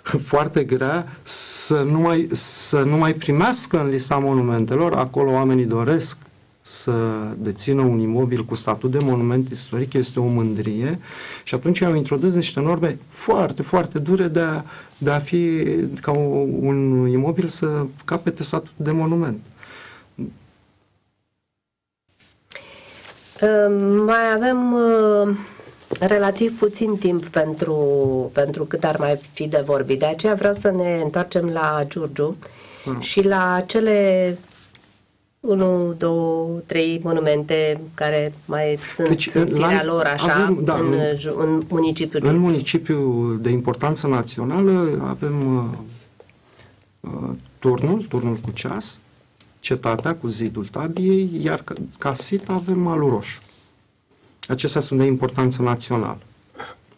foarte grea să nu mai, să nu mai primească în lista monumentelor. Acolo oamenii doresc să dețină un imobil cu statut de monument istoric, este o mândrie și atunci au introdus niște norme foarte, foarte dure de a, de a fi ca o, un imobil să capete statut de monument. Uh, Mai avem uh, relativ puțin timp pentru, pentru cât ar mai fi de vorbit. De aceea vreau să ne întoarcem la Giurgiu Vă rog. și la cele 1, 2, 3 monumente care mai sunt Deci, deci, în la- firea lor așa avem, da, în, în- ju- în municipiul În Giurgiu. municipiul de importanță națională avem uh, uh, turnul, turnul cu ceas, cetatea cu zidul tabiei, iar ca, ca sit avem malul roșu. Acestea sunt de importanță națională.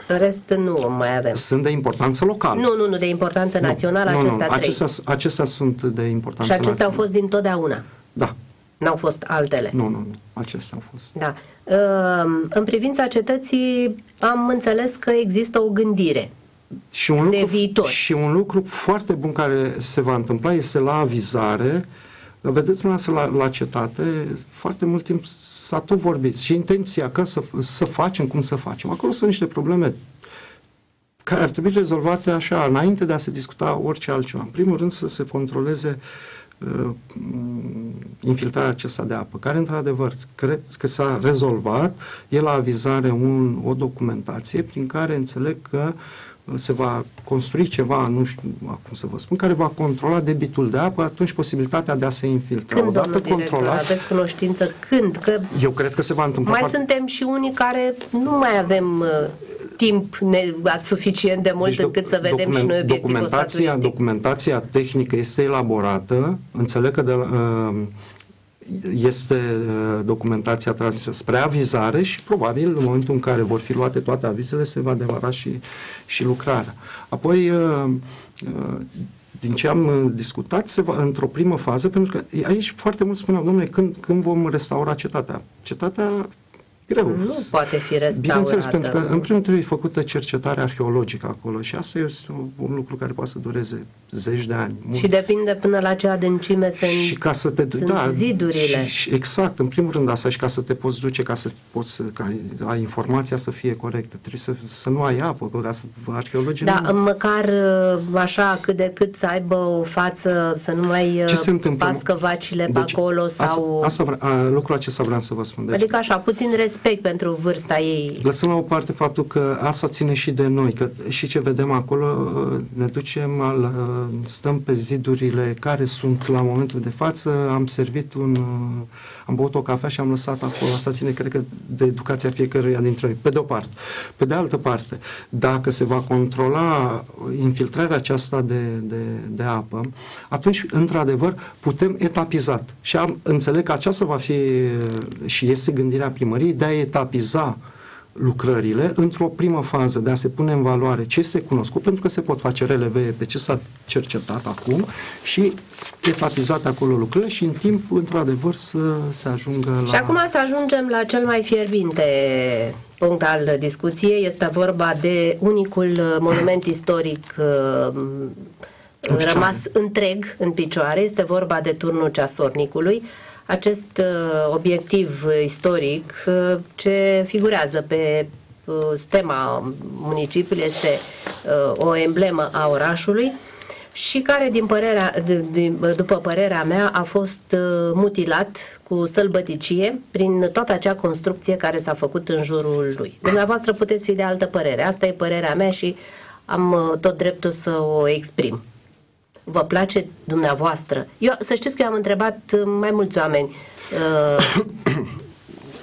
În rest nu mai avem. Sunt de importanță locală. Nu, nu, nu, de importanță națională nu, acestea nu, trei. acestea, acestea sunt de importanță Și acestea au națională. fost dintotdeauna. Da. N-au fost altele. Nu, nu, nu. Acestea au fost. Da. Ehm, În privința cetății am înțeles că există o gândire. Și un, de lucru, viitor. și un lucru foarte bun care se va întâmpla este la avizare. Vedeți, dumneavoastră, la, la cetate, foarte mult timp s-a tot vorbit și intenția că să, să facem cum să facem. Acolo sunt niște probleme care ar trebui rezolvate așa, înainte de a se discuta orice altceva. În primul rând să se controleze uh, infiltrarea acesta de apă, care într-adevăr cred că s-a rezolvat, e la avizare un, o documentație prin care înțeleg că uh, se va construi ceva, nu știu acum să vă spun, care va controla debitul de apă, atunci posibilitatea de a se infiltra. Când, Odată domnul director, controlat, aveți cunoștință când? Că eu cred că se va întâmpla mai foarte- suntem și unii care nu mai avem uh, timp ne, suficient de mult Deci, doc- încât să vedem document- și noi obiectivul ăsta documentația, turistic. documentația tehnică este elaborată, înțeleg că de, la- uh, este uh, documentația transmisă spre avizare și probabil în momentul în care vor fi luate toate avizele se va demara și, și lucrarea. Apoi, uh, uh, din ce am uh, discutat, se va, într-o primă fază, pentru că aici foarte mult spuneau, domnule, când, când vom restaura cetatea? Cetatea greu. Nu poate fi restaurată. Bineînțeles, pentru că în primul rând trebuie făcută cercetare arheologică acolo și asta este un lucru care poate să dureze zeci de ani. Mult. Și depinde până la ce adâncime sunt, și ca să te, sunt da, zidurile. Și, și exact, în primul rând asta și ca să te poți duce, ca să poți să, ca ai informația să fie corectă. Trebuie să, să nu ai apă, ca să arheologii Da, nu... măcar uh, așa cât de cât să aibă o față, să nu mai ce se întâmplă? pască vacile deci, pe acolo sau... Asta, asta, a, lucrul acesta vreau să vă spun. Deci, adică așa, puțin respect pentru vârsta ei. Lăsăm la o parte faptul că asta ține și de noi, că și ce vedem acolo ne ducem, la, stăm pe zidurile care sunt la momentul de față, am servit un, am băut o cafea și am lăsat acolo, asta ține, cred că, de educația fiecăruia dintre noi, pe de o parte. Pe de altă parte, dacă se va controla infiltrarea aceasta de, de, de apă, atunci, într-adevăr, putem etapizat. Și am, înțeleg că aceasta va fi și este gândirea primăriei de a etapiza lucrările într-o primă fază de a se pune în valoare ce este cunoscut, pentru că se pot face releve pe ce s-a cercetat acum și etapizate acolo lucrurile și în timp, într-adevăr, să se ajungă la... Și acum să ajungem la cel mai fierbinte punct al discuției. Este vorba de unicul monument istoric în rămas întreg în picioare. Este vorba de turnul ceasornicului acest uh, obiectiv istoric uh, ce figurează pe uh, stema municipiului este o emblemă a orașului și care, din părerea, după părerea mea, a fost mutilat cu sălbăticie prin toată acea construcție care s-a făcut în jurul lui. Dumneavoastră puteți fi de altă părere. Asta e părerea mea și am tot dreptul să o exprim vă place dumneavoastră? Eu, să știți că eu am întrebat uh, mai mulți oameni uh,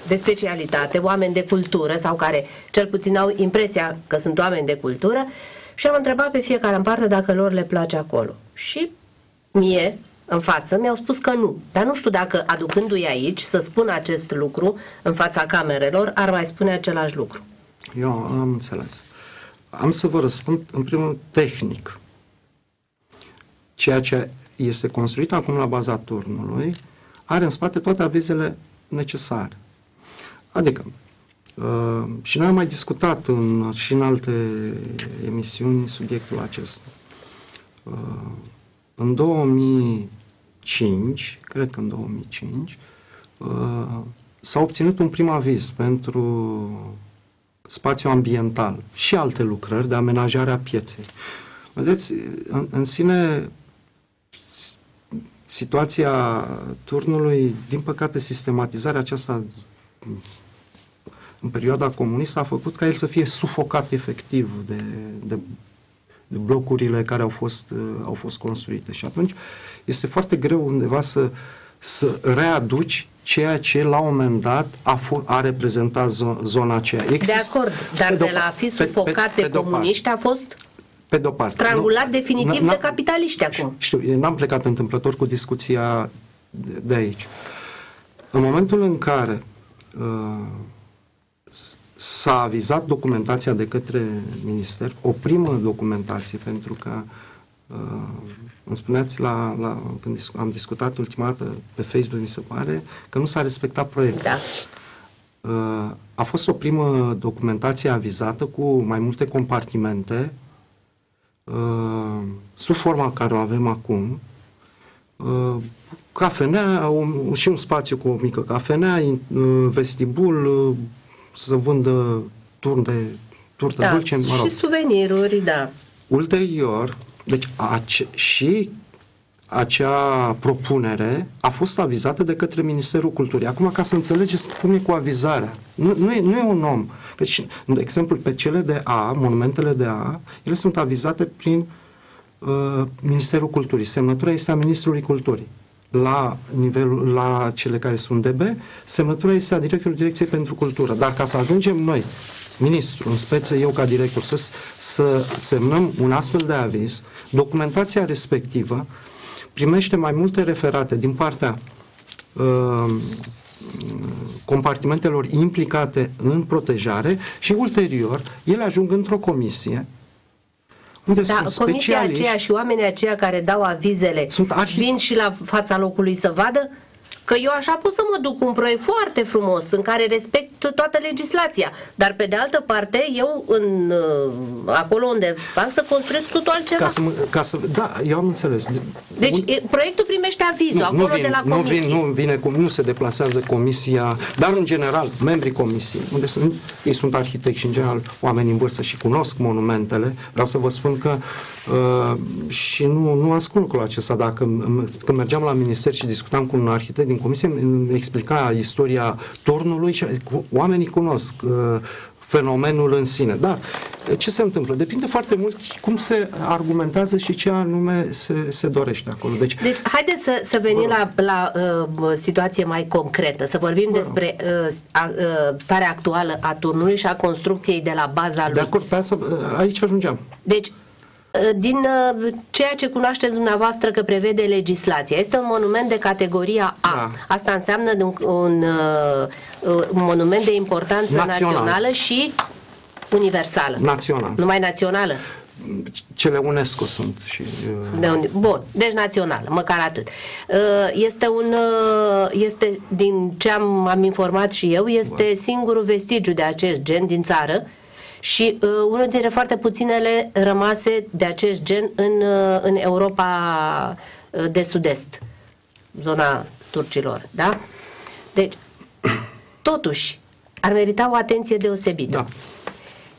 de specialitate, oameni de cultură sau care cel puțin au impresia că sunt oameni de cultură și am întrebat pe fiecare în parte dacă lor le place acolo. Și mie, în față, mi-au spus că nu. Dar nu știu dacă aducându-i aici să spună acest lucru în fața camerelor, ar mai spune același lucru. Eu am înțeles. Am să vă răspund în primul tehnic ceea ce este construit acum la baza turnului, are în spate toate avizele necesare. Adică, uh, și noi am mai discutat în, și în alte emisiuni subiectul acesta. Uh, în 2005, cred că în 2005, uh, s-a obținut un prim aviz pentru spațiu ambiental și alte lucrări de amenajare a pieței. Vedeți, în, în sine situația turnului, din păcate, sistematizarea aceasta în perioada comunistă a făcut ca el să fie sufocat efectiv de, de, de blocurile care au fost, uh, au fost construite. Și atunci este foarte greu undeva să, să readuci ceea ce la un moment dat a, f- a reprezentat zo- zona aceea. Exist, de acord, dar de, de la a fi sufocat de comuniști a fost pe de-o parte. Strangulat nu, definitiv de capitaliști acum. Știu, n-am plecat întâmplător cu discuția de, de aici. În momentul în care uh, s-a avizat documentația de către minister, o primă documentație, pentru că uh, îmi spuneați la, la, când am discutat ultima dată pe Facebook, mi se pare, că nu s-a respectat proiectul. Da. Uh, a fost o primă documentație avizată cu mai multe compartimente Uh, sub forma care o avem acum, uh, cafenea, un, și un spațiu cu o mică cafenea, uh, vestibul, uh, să vândă turn de turtă da, dulce, mă rog. Și suveniruri, da. Ulterior, deci ace- și acea propunere a fost avizată de către Ministerul Culturii. Acum, ca să înțelegeți cum e cu avizarea, nu, nu, e, nu e un om. Deci, de exemplu, pe cele de A, monumentele de A, ele sunt avizate prin uh, Ministerul Culturii. Semnătura este a Ministrului Culturii. La, nivelul, la cele care sunt de B, semnătura este a directorului Direcției pentru Cultură. Dar ca să ajungem noi, ministru, în speță eu ca director, să, să semnăm un astfel de aviz, documentația respectivă primește mai multe referate din partea uh, compartimentelor implicate în protejare și ulterior ele ajung într-o comisie unde da, sunt comisia aceea și oamenii aceia care dau avizele sunt arhi... vin și la fața locului să vadă? Că eu așa pot să mă duc cu un proiect foarte frumos, în care respect toată legislația, dar pe de altă parte, eu în, uh, acolo unde fac să construiesc totul altceva. Ca să, ca să, da, eu am înțeles. Deci un, proiectul primește avizul nu, acolo nu vin, de la comisie. Nu, vin, nu, vine, nu se deplasează comisia, dar în general, membrii comisiei, unde sunt, ei sunt arhitecți și în general oameni în vârstă și cunosc monumentele, vreau să vă spun că uh, și nu, nu ascult lucrul acesta. Dacă când mergeam la minister și discutam cu un arhitect din comisie, îmi explica istoria turnului și oamenii cunosc uh, fenomenul în sine. Dar ce se întâmplă? Depinde foarte mult cum se argumentează și ce anume se, se dorește acolo. Deci, deci haideți să, să venim la, la uh, situație mai concretă, să vorbim Bă, despre uh, a, uh, starea actuală a turnului și a construcției de la baza lui. De acord, pe asta, uh, aici ajungeam. Deci, uh, din uh, ceea ce cunoașteți dumneavoastră că prevede legislația. Este un monument de categoria A. Da. Asta înseamnă un, un, un monument de importanță Național. națională și universală. Națională. Numai națională? Cele UNESCO sunt. Și, uh... de Bun, deci națională, măcar atât. Uh, este un, uh, este, din ce am, am informat și eu, este Bun. singurul vestigiu de acest gen din țară și uh, unul dintre foarte puținele rămase de acest gen în, uh, în Europa uh, de sud-est, zona turcilor, da? Deci, totuși, ar merita o atenție deosebită. Da.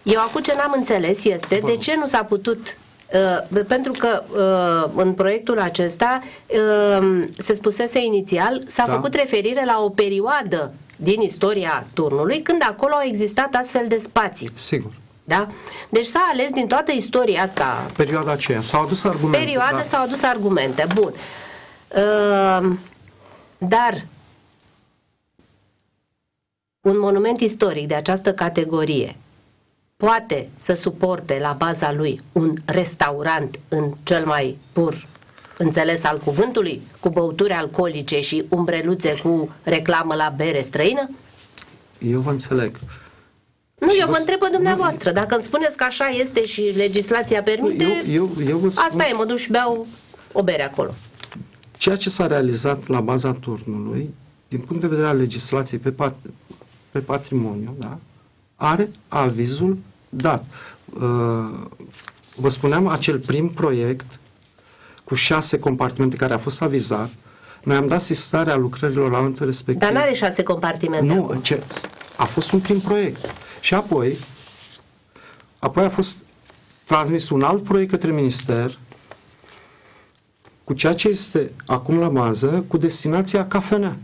Eu acum ce n-am înțeles este de ce nu s-a putut Uh, pentru că uh, în proiectul acesta uh, se spusese inițial, s-a da. făcut referire la o perioadă din istoria turnului când acolo au existat astfel de spații. Sigur. Da? Deci s-a ales din toată istoria asta. Perioada aceea. S-au adus argumente. Perioada da. s-au adus argumente. Bun. Uh, dar un monument istoric de această categorie poate să suporte la baza lui un restaurant în cel mai pur înțeles al cuvântului, cu băuturi alcoolice și umbreluțe cu reclamă la bere străină? Eu vă înțeleg. Nu, și eu vă, vă întreb pe dumneavoastră. Nu. Dacă îmi spuneți că așa este și legislația permite, eu, eu, eu vă spun... asta e, mă duc și beau o bere acolo. Ceea ce s-a realizat la baza turnului, din punct de vedere al legislației pe, pat, pe patrimoniu, da, are avizul dat. Uh, vă spuneam, acel prim proiect cu șase compartimente care a fost avizat, noi am dat sistarea lucrărilor la momentul respectiv. Dar nu are șase compartimente. Nu, ce, a fost un prim proiect. Și apoi, apoi a fost transmis un alt proiect către minister cu ceea ce este acum la bază, cu destinația cafenea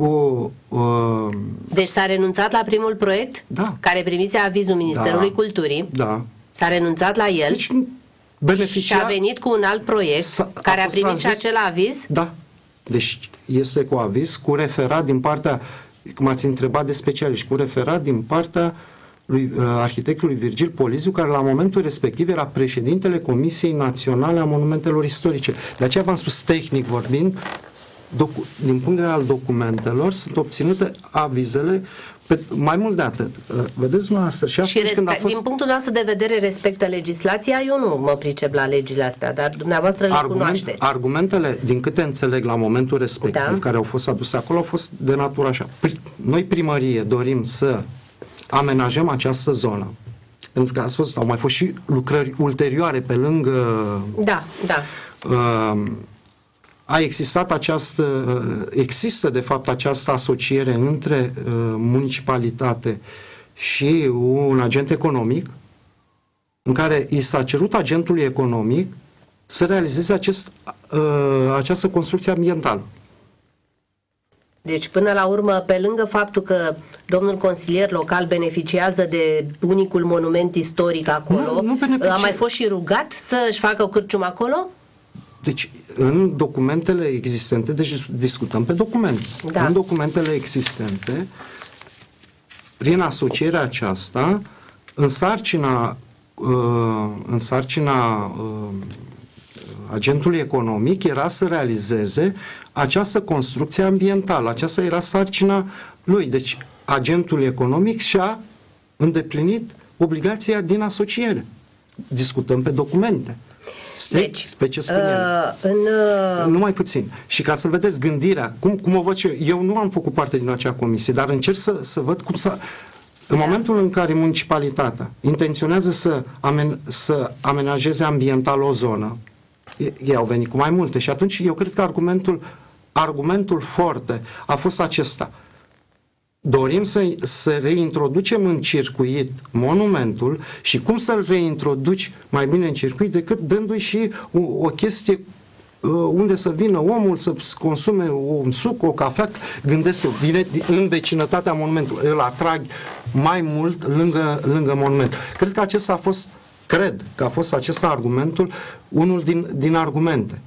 cu... Uh, deci s-a renunțat la primul proiect? Da. Care primise avizul Ministerului da. Culturii? Da. S-a renunțat la el? Deci, beneficia... Și a venit cu un alt proiect a care a, a primit transmis, și acel aviz? Da. Deci este cu aviz, cu referat din partea, cum ați întrebat de specialiști, cu referat din partea lui uh, arhitectului Virgil Poliziu, care la momentul respectiv era președintele Comisiei Naționale a Monumentelor Istorice. De aceea v-am spus tehnic vorbind, docu- din punct de vedere al documentelor, sunt obținute avizele pe, mai mult de atât. Uh, vedeți dumneavoastră și, și respect, când a fost... din punctul nostru de vedere respectă legislația, eu nu mă pricep la legile astea, dar dumneavoastră le Argument, cunoașteți. Argumentele, din câte înțeleg la momentul respectiv, da. care au fost aduse acolo, au fost de natură așa. Noi primărie dorim să amenajăm această zonă. Pentru că ați văzut, au mai fost și lucrări ulterioare pe lângă... Da, da. Uh, a existat această, există de fapt această asociere între uh, municipalitate și un agent economic în care i s-a cerut agentului economic să realizeze acest, uh, această construcție ambientală. Deci, până la urmă, pe lângă faptul că domnul consilier local beneficiază de unicul monument istoric acolo, nu, nu a mai fost și rugat să-și facă cârcium acolo? Deci, în documentele existente, deci discutăm pe documente. Da. În documentele existente, prin asocierea aceasta, în sarcina, uh, în sarcina uh, agentului economic era să realizeze această construcție ambientală. Aceasta era sarcina lui. Deci, agentul economic și-a îndeplinit obligația din asociere. Discutăm pe documente. Strict Deci, pe ce spune el. uh, în, uh, Numai puțin. Și ca să vedeți gândirea, cum, cum o văd și eu, eu nu am făcut parte din acea comisie, dar încerc să, să văd cum să... În Da. momentul în care municipalitatea intenționează să, amen, să amenajeze ambiental o zonă, e- ei au venit cu mai multe și atunci eu cred că argumentul, argumentul forte a fost acesta. Dorim să, să reintroducem în circuit monumentul și cum să-l reintroduci mai bine în circuit decât dându-i și o, o chestie uh, unde să vină omul să consume un suc, o cafea, gândesc eu, vine în vecinătatea monumentului, îl atrag mai mult lângă, lângă monument. Cred că acesta a fost, cred că a fost acesta argumentul, unul din, din argumente.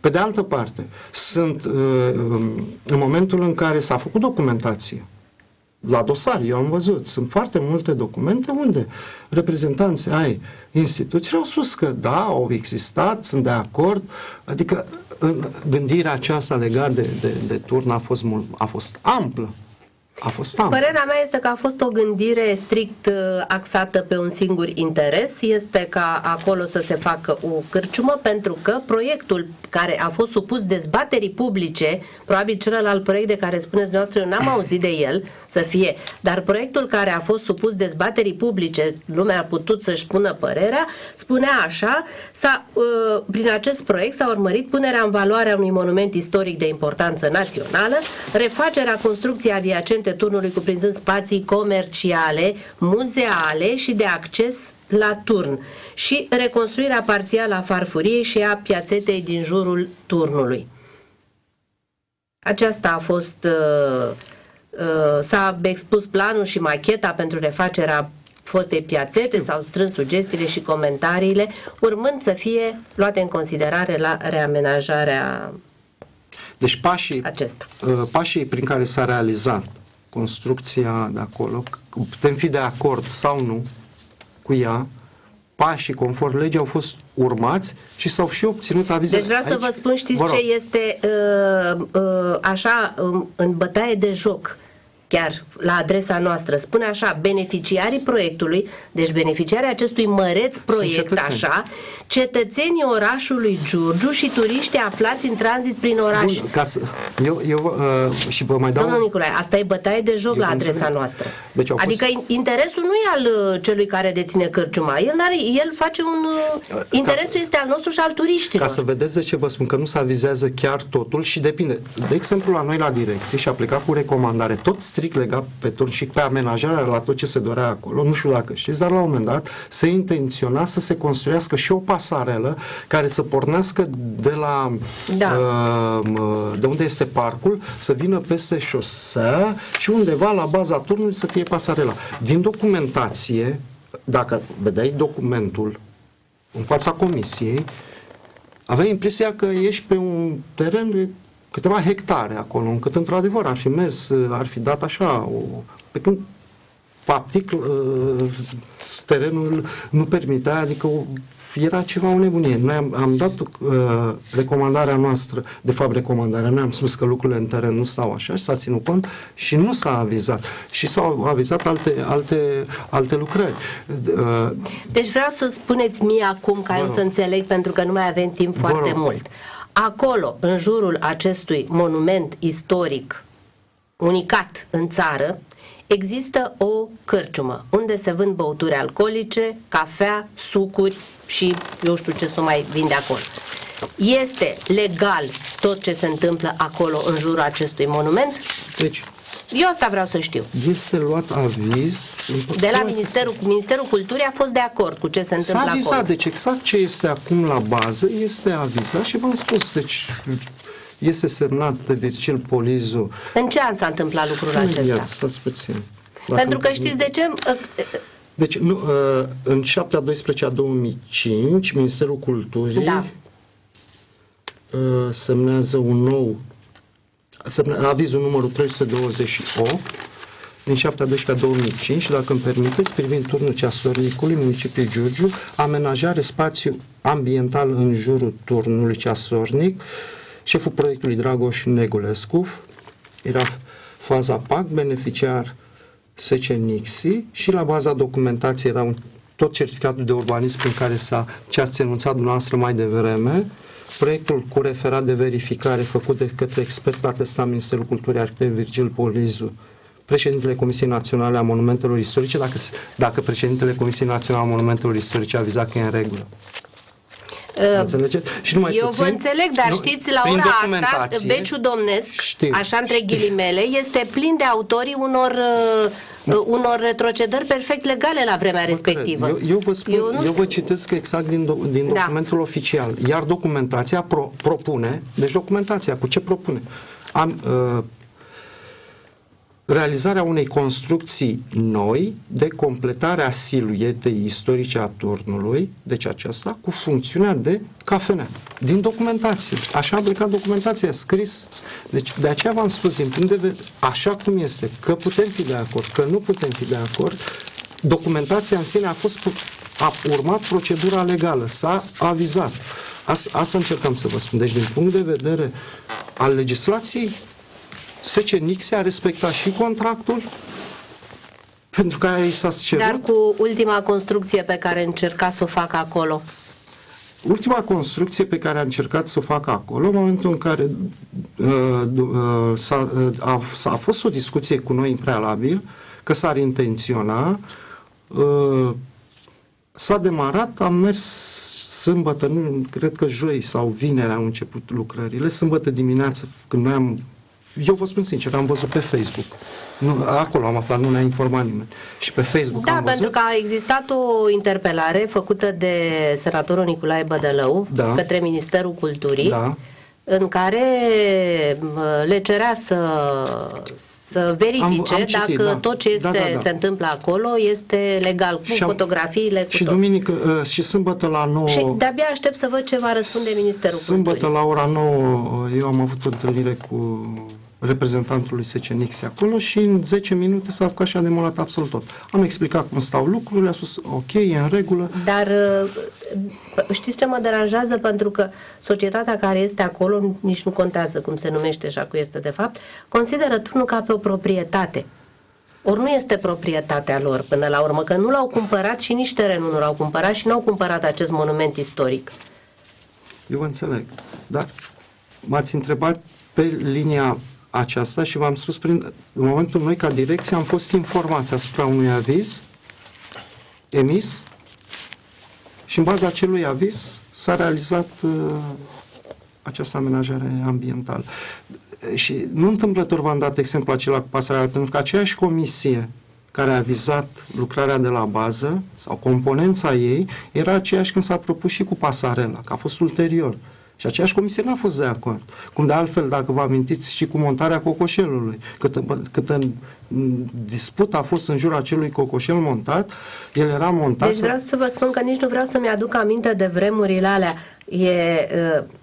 Pe de altă parte, sunt uh, în momentul în care s-a făcut documentație, la dosar, eu am văzut, sunt foarte multe documente unde reprezentanții ai instituțiilor au spus că da, au existat, sunt de acord, adică în, gândirea aceasta legată de, de, de turn a fost, mult, a fost amplă. A fost amplă. Părerea mea este că a fost o gândire strict uh, axată pe un singur interes, este ca acolo să se facă o cârciumă, pentru că proiectul care a fost supus dezbaterii publice, probabil celălalt proiect de care spuneți dumneavoastră, eu n-am auzit de el să fie, dar proiectul care a fost supus dezbaterii publice, lumea a putut să-și spună părerea, spunea așa, s-a, uh, prin acest proiect s-a urmărit punerea în valoare a unui monument istoric de importanță națională, refacerea construcției adiacente turnului cuprinzând spații comerciale, muzeale și de acces la turn și reconstruirea parțială a farfuriei și a piațetei din jurul turnului. Aceasta a fost uh, uh, s-a expus planul și macheta pentru refacerea fostei piațete, s-au strâns sugestiile și comentariile, urmând să fie luate în considerare la reamenajarea Deci pașii, acesta. uh, pașii prin care s-a realizat construcția de acolo, că putem fi de acord sau nu cu ea, pașii conform legii au fost urmați și s-au și obținut avize. Deci vreau să Aici- vă spun, știți vă rog. ce este uh, uh, așa um, în bătaie de joc chiar la adresa noastră. Spune așa, beneficiarii proiectului, deci beneficiarii acestui măreț proiect, cetățeni. așa, cetățenii orașului Giurgiu și turiști aflați în tranzit prin oraș. Bun, ca să, eu, eu uh, și vă mai dau... Domnul Nicolae, asta e bătaie de joc Eu la vă adresa înțeleg. noastră. Deci au fost- adică in- interesul nu e al uh, celui care deține cărciuma. El, n-are, el face un... uh, Interesul este al nostru și al turiștilor. Ca să vedeți de ce vă spun că nu se avizează chiar totul și depinde. De exemplu, la noi la direcție și a plecat cu recomandare tot strict legat pe turn și pe amenajarea la tot ce se dorea acolo, nu știu dacă știți, dar la un moment dat se intenționa să se construiască și o pasarelă care să pornească de la Da. uh, de unde este parcul, să vină peste șosea și undeva la baza turnului să fie pasarela. Din documentație, dacă vedeai documentul în fața comisiei, aveai impresia că ești pe un teren de câteva hectare acolo, încât într-adevăr ar fi mers, ar fi dat așa, o, pe când faptic uh, terenul nu permitea, adică o, era ceva o nebunie. Noi am, am dat uh, recomandarea noastră, de fapt recomandarea, noi am spus că lucrurile în teren nu stau așa și s-a ținut cont și nu s-a avizat. Și s-au avizat alte, alte, alte lucrări. Uh, Deci vreau să spuneți mie acum ca Vă eu rog. să înțeleg pentru că nu mai avem timp Vă foarte rog. mult. Acolo, în jurul acestui monument istoric unicat în țară, există o cârciumă unde se vând băuturi alcoolice, cafea, sucuri și eu știu ce să mai vinde acolo. Este legal tot ce se întâmplă acolo în jurul acestui monument? deci, Eu asta vreau să știu. este luat aviz De la Ministerul, Ministerul Culturii a fost de acord cu ce se S-a întâmplă avizat, acolo. deci exact ce este acum la bază este avizat și v-am spus, deci este semnat de Virgil Polizu. În ce an s-a întâmplat lucrul acesta? Imediat, stați puțin. Dacă- Pentru că știți de ce? Deci, nu, uh, în 7 a 12 a 2005, Ministerul Culturii Da. uh, semnează un nou semne, avizul numărul 328 din 7 a 12 a 2005 și dacă îmi permiteți, privind turnul ceasornicului municipiul Giurgiu, amenajare spațiu ambiental în jurul turnului ceasornic, șeful proiectului Dragoș Negulescu, era faza PAC, beneficiar Secenixi și la baza documentației era un tot certificatul de urbanism prin care s-a, ce ați enunțat dumneavoastră mai devreme, proiectul cu referat de verificare făcut de către expert atestat Ministerul Culturii Arhitect Virgil Polizu, președintele Comisiei Naționale a Monumentelor Istorice, dacă, dacă președintele Comisiei Naționale a Monumentelor Istorice a vizat că e în regulă. Uh, Înțelegeți? Și numai Eu puțin, vă înțeleg, dar nu, știți, la ora asta, Beciu Domnesc, știu, așa între știu. ghilimele, este plin de autorii unor uh, unor retrocedări perfect legale la vremea vă respectivă. Eu, eu vă spun, eu, eu vă citesc exact din, do, din da. documentul oficial, iar documentația pro, propune, deci documentația cu ce propune? Am, uh, realizarea unei construcții noi de completare a siluetei istorice a turnului, deci aceasta, cu funcțiunea de cafenea. Din documentație. Așa a plecat documentația, scris. Deci de aceea v-am spus, din punct de vedere, așa cum este, că putem fi de acord, că nu putem fi de acord, documentația în sine a fost a urmat procedura legală, s-a avizat. Asta, asta încercam să vă spun. Deci, din punct de vedere al legislației, Nixi a respectat și contractul pentru că aia i s-a cerut. Dar cu ultima construcție pe care încerca să o facă acolo. Ultima construcție pe care a încercat să o facă acolo, în momentul în care uh, uh, s-a, uh, a, a fost o discuție cu noi în prealabil, că s-ar intenționa, uh, s-a demarat, am mers sâmbătă, nu, cred că joi sau vineri au început lucrările, sâmbătă dimineață, când noi am eu vă spun sincer, am văzut pe Facebook. Nu, acolo am aflat, nu ne-a informat nimeni. Și pe Facebook da, am văzut. pentru că a existat o interpelare făcută de senatorul Nicolae Bădălău da. către Ministerul Culturii, da. în care le cerea să, să verifice am, am citit, dacă da. tot ce este, da, da, da. se întâmplă acolo este legal, cu și am, fotografiile, cu Și tot. duminică, uh, și sâmbătă la 9... Și de-abia aștept să văd ce va răspunde Ministerul Sâmbătă Culturii. la ora 9 eu am avut o întâlnire cu reprezentantului SCNX acolo și în 10 minute s-a făcut și a demolat absolut tot. Am explicat cum stau lucrurile, a spus ok, e în regulă. Dar uh, știți ce mă deranjează? Pentru că societatea care este acolo, nici nu contează cum se numește și cu este de fapt, consideră turnul ca pe o proprietate. Ori nu este proprietatea lor până la urmă, că nu l-au cumpărat și nici terenul nu l-au cumpărat și nu au cumpărat acest monument istoric. Eu vă înțeleg, dar m-ați întrebat pe linia aceasta și v-am spus prin, în momentul noi ca direcție am fost informați asupra unui aviz emis și în baza acelui aviz s-a realizat uh, această amenajare ambientală. Și nu întâmplător v-am dat exemplu acela cu pasarea, pentru că aceeași comisie care a vizat lucrarea de la bază sau componența ei era aceeași când s-a propus și cu pasarela, că a fost ulterior. Și aceeași comisie n-a fost de acord. Cum de altfel, dacă vă amintiți, și cu montarea cocoșelului. Cât, cât în disputa a fost în jurul acelui cocoșel montat, el era montat... Deci vreau să vă spun că nici nu vreau să-mi aduc aminte de vremurile alea. E... Uh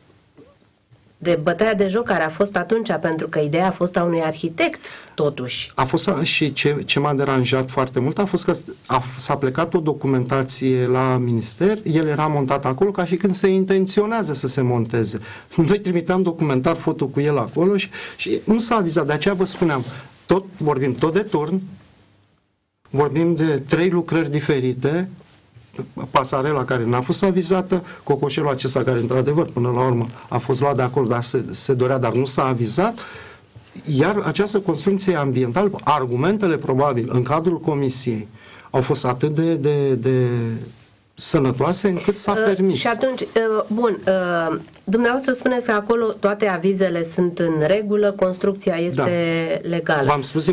de bătaia de joc care a fost atunci, pentru că ideea a fost a unui arhitect, totuși. A fost și ce, ce m-a deranjat foarte mult a fost că a, s-a plecat o documentație la minister, el era montat acolo ca și când se intenționează să se monteze. Noi trimiteam documentar, foto cu el acolo și, și nu s-a avizat. De aceea vă spuneam, tot, vorbim tot de turn, vorbim de trei lucrări diferite, pasarela care n-a fost avizată, cocoșelul acesta care într-adevăr până la urmă a fost luat de acolo, dar se, se dorea, dar nu s-a avizat, iar această construcție ambientală, argumentele probabil în cadrul comisiei au fost atât de, de, de sănătoase încât s-a uh, permis. Și atunci, uh, bun, uh, dumneavoastră spuneți că acolo toate avizele sunt în regulă, construcția este da. legală. V-am spus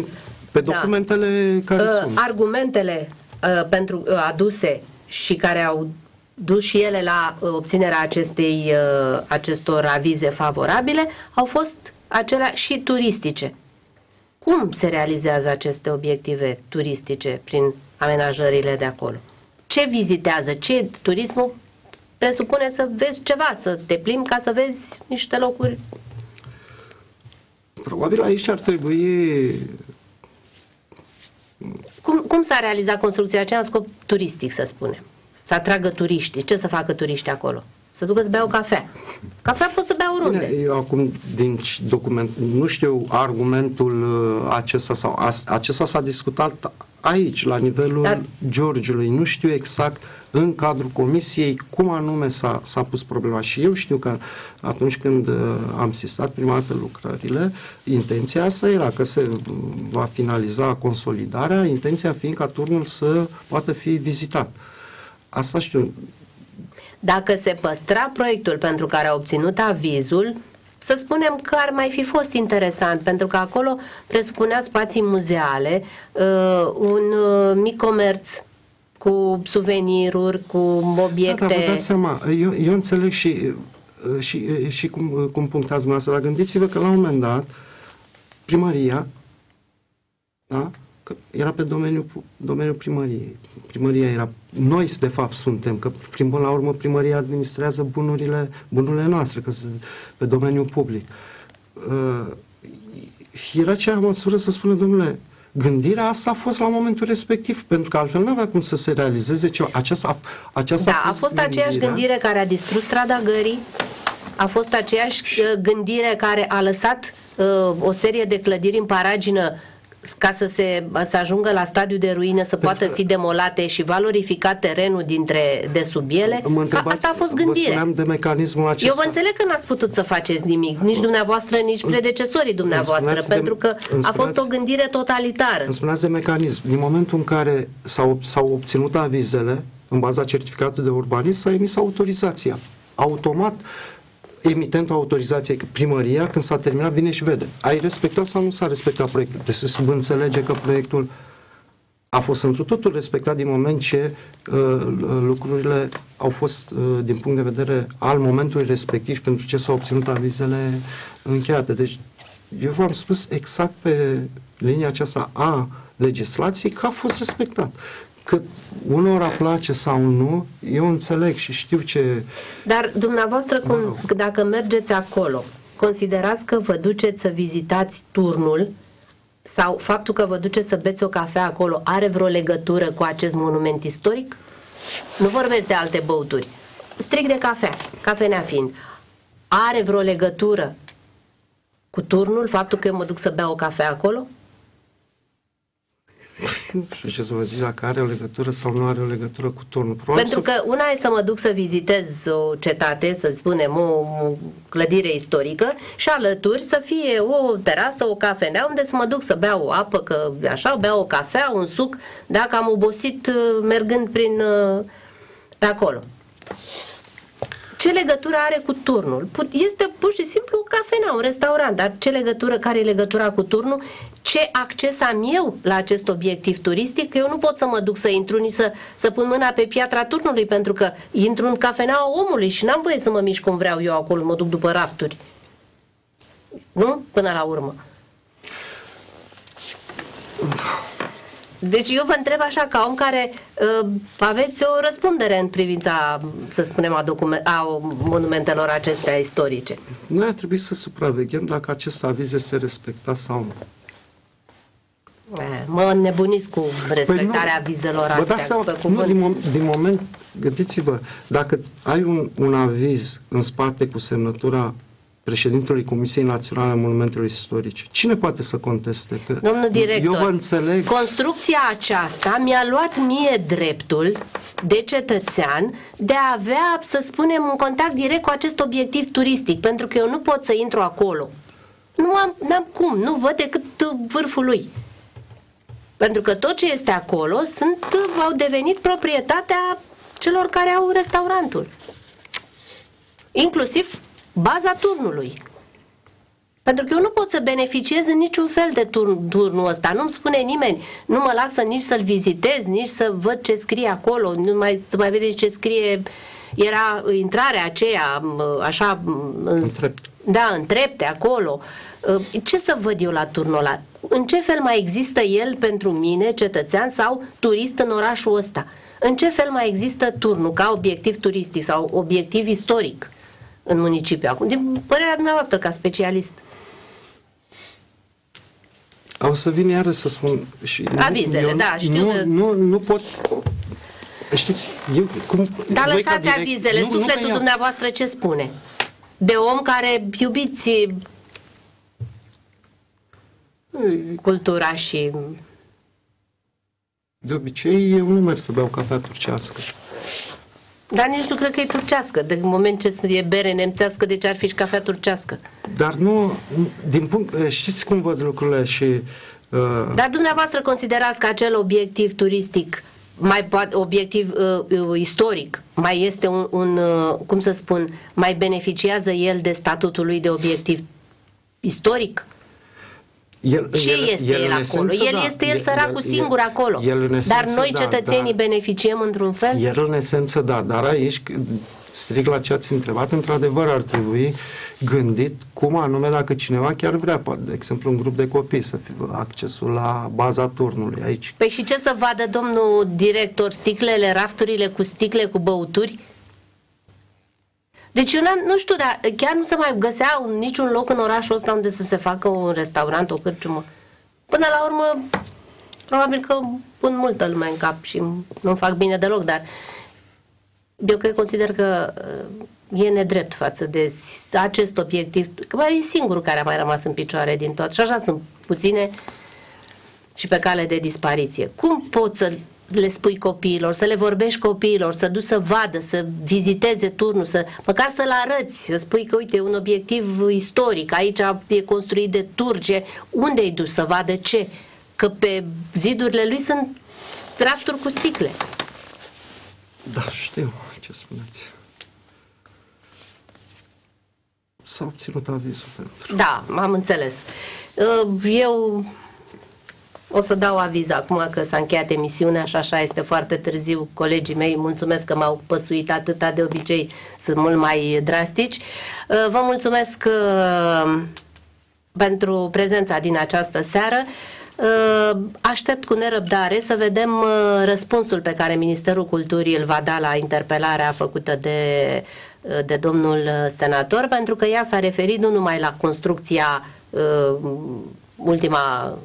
pe da. documentele da. care uh, sunt. Argumentele uh, pentru uh, aduse și care au dus și ele la uh, obținerea acestei, uh, acestor avize favorabile, au fost acelea și turistice. Cum se realizează aceste obiective turistice prin amenajările de acolo? Ce vizitează? Ce turismul presupune să vezi ceva, să te plimbi ca să vezi niște locuri? Probabil aici ar trebui cum, cum s-a realizat construcția aceea în scop turistic, să spunem? Să atragă turiștii. Ce să facă turiștii acolo? Să ducă să beau cafea. Cafea pot să beau oriunde. Bine, eu acum, din document, nu știu argumentul uh, acesta sau acesta s-a discutat aici, la nivelul Dar... Georgiului. Nu știu exact în cadrul comisiei cum anume s-a, s-a pus problema. Și eu știu că atunci când uh, am sistat prima dată lucrările, intenția asta era că se va finaliza consolidarea, intenția fiind ca turnul să poată fi vizitat. Asta știu. Dacă se păstra proiectul pentru care a obținut avizul, să spunem că ar mai fi fost interesant, pentru că acolo presupunea spații muzeale, uh, un uh, mic comerț cu suveniruri, cu obiecte. Da, da, vă dați seama, eu, eu înțeleg și, uh, și, uh, și cum, uh, cum punctați dumneavoastră, dar gândiți-vă că la un moment dat primăria da, că era pe domeniul, domeniul primăriei. Primăria era, noi de fapt suntem, că prin la urmă primăria administrează bunurile, bunurile noastre, că sunt pe domeniul public. Uh, era cea măsură să spună, domnule, gândirea asta a fost la momentul respectiv, pentru că altfel nu avea cum să se realizeze ceva. Aceasta, aceasta da, a fost, a fost aceeași gândire care a distrus strada gării, a fost aceeași uh, gândire care a lăsat uh, o serie de clădiri în paragină ca să se să ajungă la stadiu de ruină, să poată fi demolate și valorificat terenul dintre de sub ele. Asta a fost gândire. de mecanismul acesta. Eu vă înțeleg că n-ați putut să faceți nimic, nici dumneavoastră, nici predecesorii dumneavoastră, pentru că a fost o gândire totalitară. Îmi spuneați de mecanism. Din momentul în care s-au, s-au obținut avizele, în baza certificatului de urbanism, s-a emis autorizația. Automat, emitentul autorizației, primăria, când s-a terminat, vine și vede. Ai respectat sau nu s-a respectat proiectul? Deci se subînțelege că proiectul a fost într totul respectat din moment ce uh, lucrurile au fost, uh, din punct de vedere al momentului respectiv, pentru ce s-au obținut avizele încheiate. Deci, eu v-am spus exact pe linia aceasta a legislației că a fost respectat. Că unora place sau nu, eu înțeleg și știu ce... Dar dumneavoastră, cum, dacă mergeți acolo, considerați că vă duceți să vizitați turnul sau faptul că vă duceți să beți o cafea acolo are vreo legătură cu acest monument istoric? Nu vorbesc de alte băuturi. Strict de cafea, cafenea fiind. Are vreo legătură cu turnul, faptul că eu mă duc să beau o cafea acolo? nu știu ce să vă zic, dacă are o legătură sau nu are o legătură cu turnul. Probabil Pentru că una e să mă duc să vizitez o cetate, să spunem, o, o clădire istorică și alături să fie o terasă, o cafenea unde să mă duc să beau o apă, că așa, beau o cafea, un suc, dacă am obosit uh, mergând prin uh, pe acolo. Ce legătură are cu turnul? Este pur și simplu o cafenea, un restaurant, dar ce legătură, care e legătura cu turnul? Ce acces am eu la acest obiectiv turistic? Că eu nu pot să mă duc să intru nici să, să pun mâna pe piatra turnului, pentru că intru în cafenea omului și n-am voie să mă mișc cum vreau eu acolo, mă duc după rafturi. Nu? Până la urmă. Deci eu vă întreb așa, ca om care uh, aveți o răspundere în privința, să spunem, a, document, a monumentelor acestea istorice. Noi ar trebui să supraveghem dacă acest aviz este respectat sau nu. Eh, mă nebuniți cu respectarea păi nu, vizelor astea. Vă dați seama, nu, din, mom- din moment, gândiți-vă, dacă ai un, un aviz în spate cu semnătura președintelui Comisiei Naționale a Monumentelor Istorice. Cine poate să conteste? Că Domnul director, eu vă înțeleg... construcția aceasta mi-a luat mie dreptul de cetățean de a avea, să spunem, un contact direct cu acest obiectiv turistic, pentru că eu nu pot să intru acolo. Nu am n-am cum, nu văd decât vârful lui. Pentru că tot ce este acolo sunt, au devenit proprietatea celor care au restaurantul. Inclusiv baza turnului. Pentru că eu nu pot să beneficiez în niciun fel de turn, turnul ăsta. Nu-mi spune nimeni, nu mă lasă nici să-l vizitez, nici să văd ce scrie acolo, nu mai, să mai vedeți ce scrie. Era intrarea aceea, așa, în, da, în trepte acolo. Ă, ce să văd eu la turnul ăla? În ce fel mai există el pentru mine, cetățean sau turist în orașul ăsta? În ce fel mai există turnul ca obiectiv turistic sau obiectiv istoric? În municipiu acum, din părerea dumneavoastră ca specialist. O să vin iară să spun și Avizele, eu, da, știu. Nu, nu, nu pot Știți, eu, cum... Dar lăsați direct, avizele, nu, sufletul nu dumneavoastră ce spune? De om care iubiți cultura și De obicei, eu nu merg să beau cafea turcească. Dar nici nu cred că e turcească. De moment ce e bere nemțească, deci ar fi și cafea turcească. Dar nu, din punct, știți cum văd lucrurile și... Uh, Dar dumneavoastră considerați că acel obiectiv turistic mai poate, obiectiv uh, uh, istoric, mai este un, un uh, cum să spun, mai beneficiază el de statutul lui de obiectiv istoric? El, Ce el, este el, el acolo? esență, el da. este el săracul singur acolo. El în esență, dar noi da, cetățenii da. beneficiem într-un fel? El în esență, da, dar aici, strict la ce ați întrebat, într-adevăr ar trebui gândit cum anume dacă cineva chiar vrea, poate, de exemplu, un grup de copii să fie accesul la baza turnului aici. Păi și ce să vadă domnul director? Sticlele, rafturile cu sticle, cu băuturi? Deci eu n-am, nu știu, dar chiar nu se mai găsea un, niciun loc în orașul ăsta unde să se facă un restaurant, o cârciumă. Până la urmă, probabil că pun multă lume în cap și nu fac bine deloc, dar eu cred, consider că uh, e nedrept față de acest obiectiv, că mai e singurul care a mai rămas în picioare din tot. Și așa sunt puține și pe cale de dispariție. Cum poți să le spui copiilor, să le vorbești copiilor, să duci să vadă, să viziteze turnul, să, măcar să-l arăți, să spui că uite, un obiectiv istoric, aici e construit de turce, unde îi duci să vadă ce? Că pe zidurile lui sunt rafturi cu sticle. Da, știu ce spuneți. S-a obținut avizul pentru. Da, am înțeles. Eu o să dau aviz acum că s-a încheiat emisiunea și așa este foarte târziu. Colegii mei, mulțumesc că m-au păsuit atâta, de obicei sunt mult mai drastici. Vă mulțumesc pentru prezența din această seară. Aștept cu nerăbdare să vedem răspunsul pe care Ministerul Culturii îl va da la interpelarea făcută de, de domnul senator, pentru că ea s-a referit nu numai la construcția ultima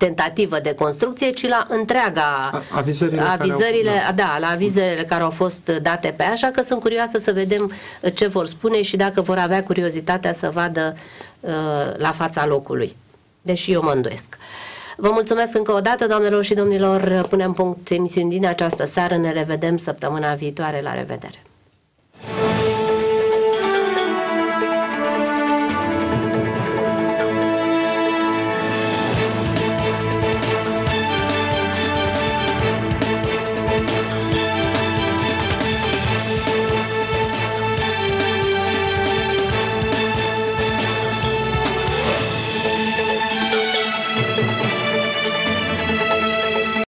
tentativă de construcție, ci la întreaga avizările, avizările care au, da. da, la avizările care au fost date pe așa că sunt curioasă să vedem ce vor spune și dacă vor avea curiozitatea să vadă uh, la fața locului. Deși eu mă îndoiesc. Vă mulțumesc încă o dată, doamnelor și domnilor. Punem punct emisiunii din această seară. Ne revedem săptămâna viitoare. La revedere!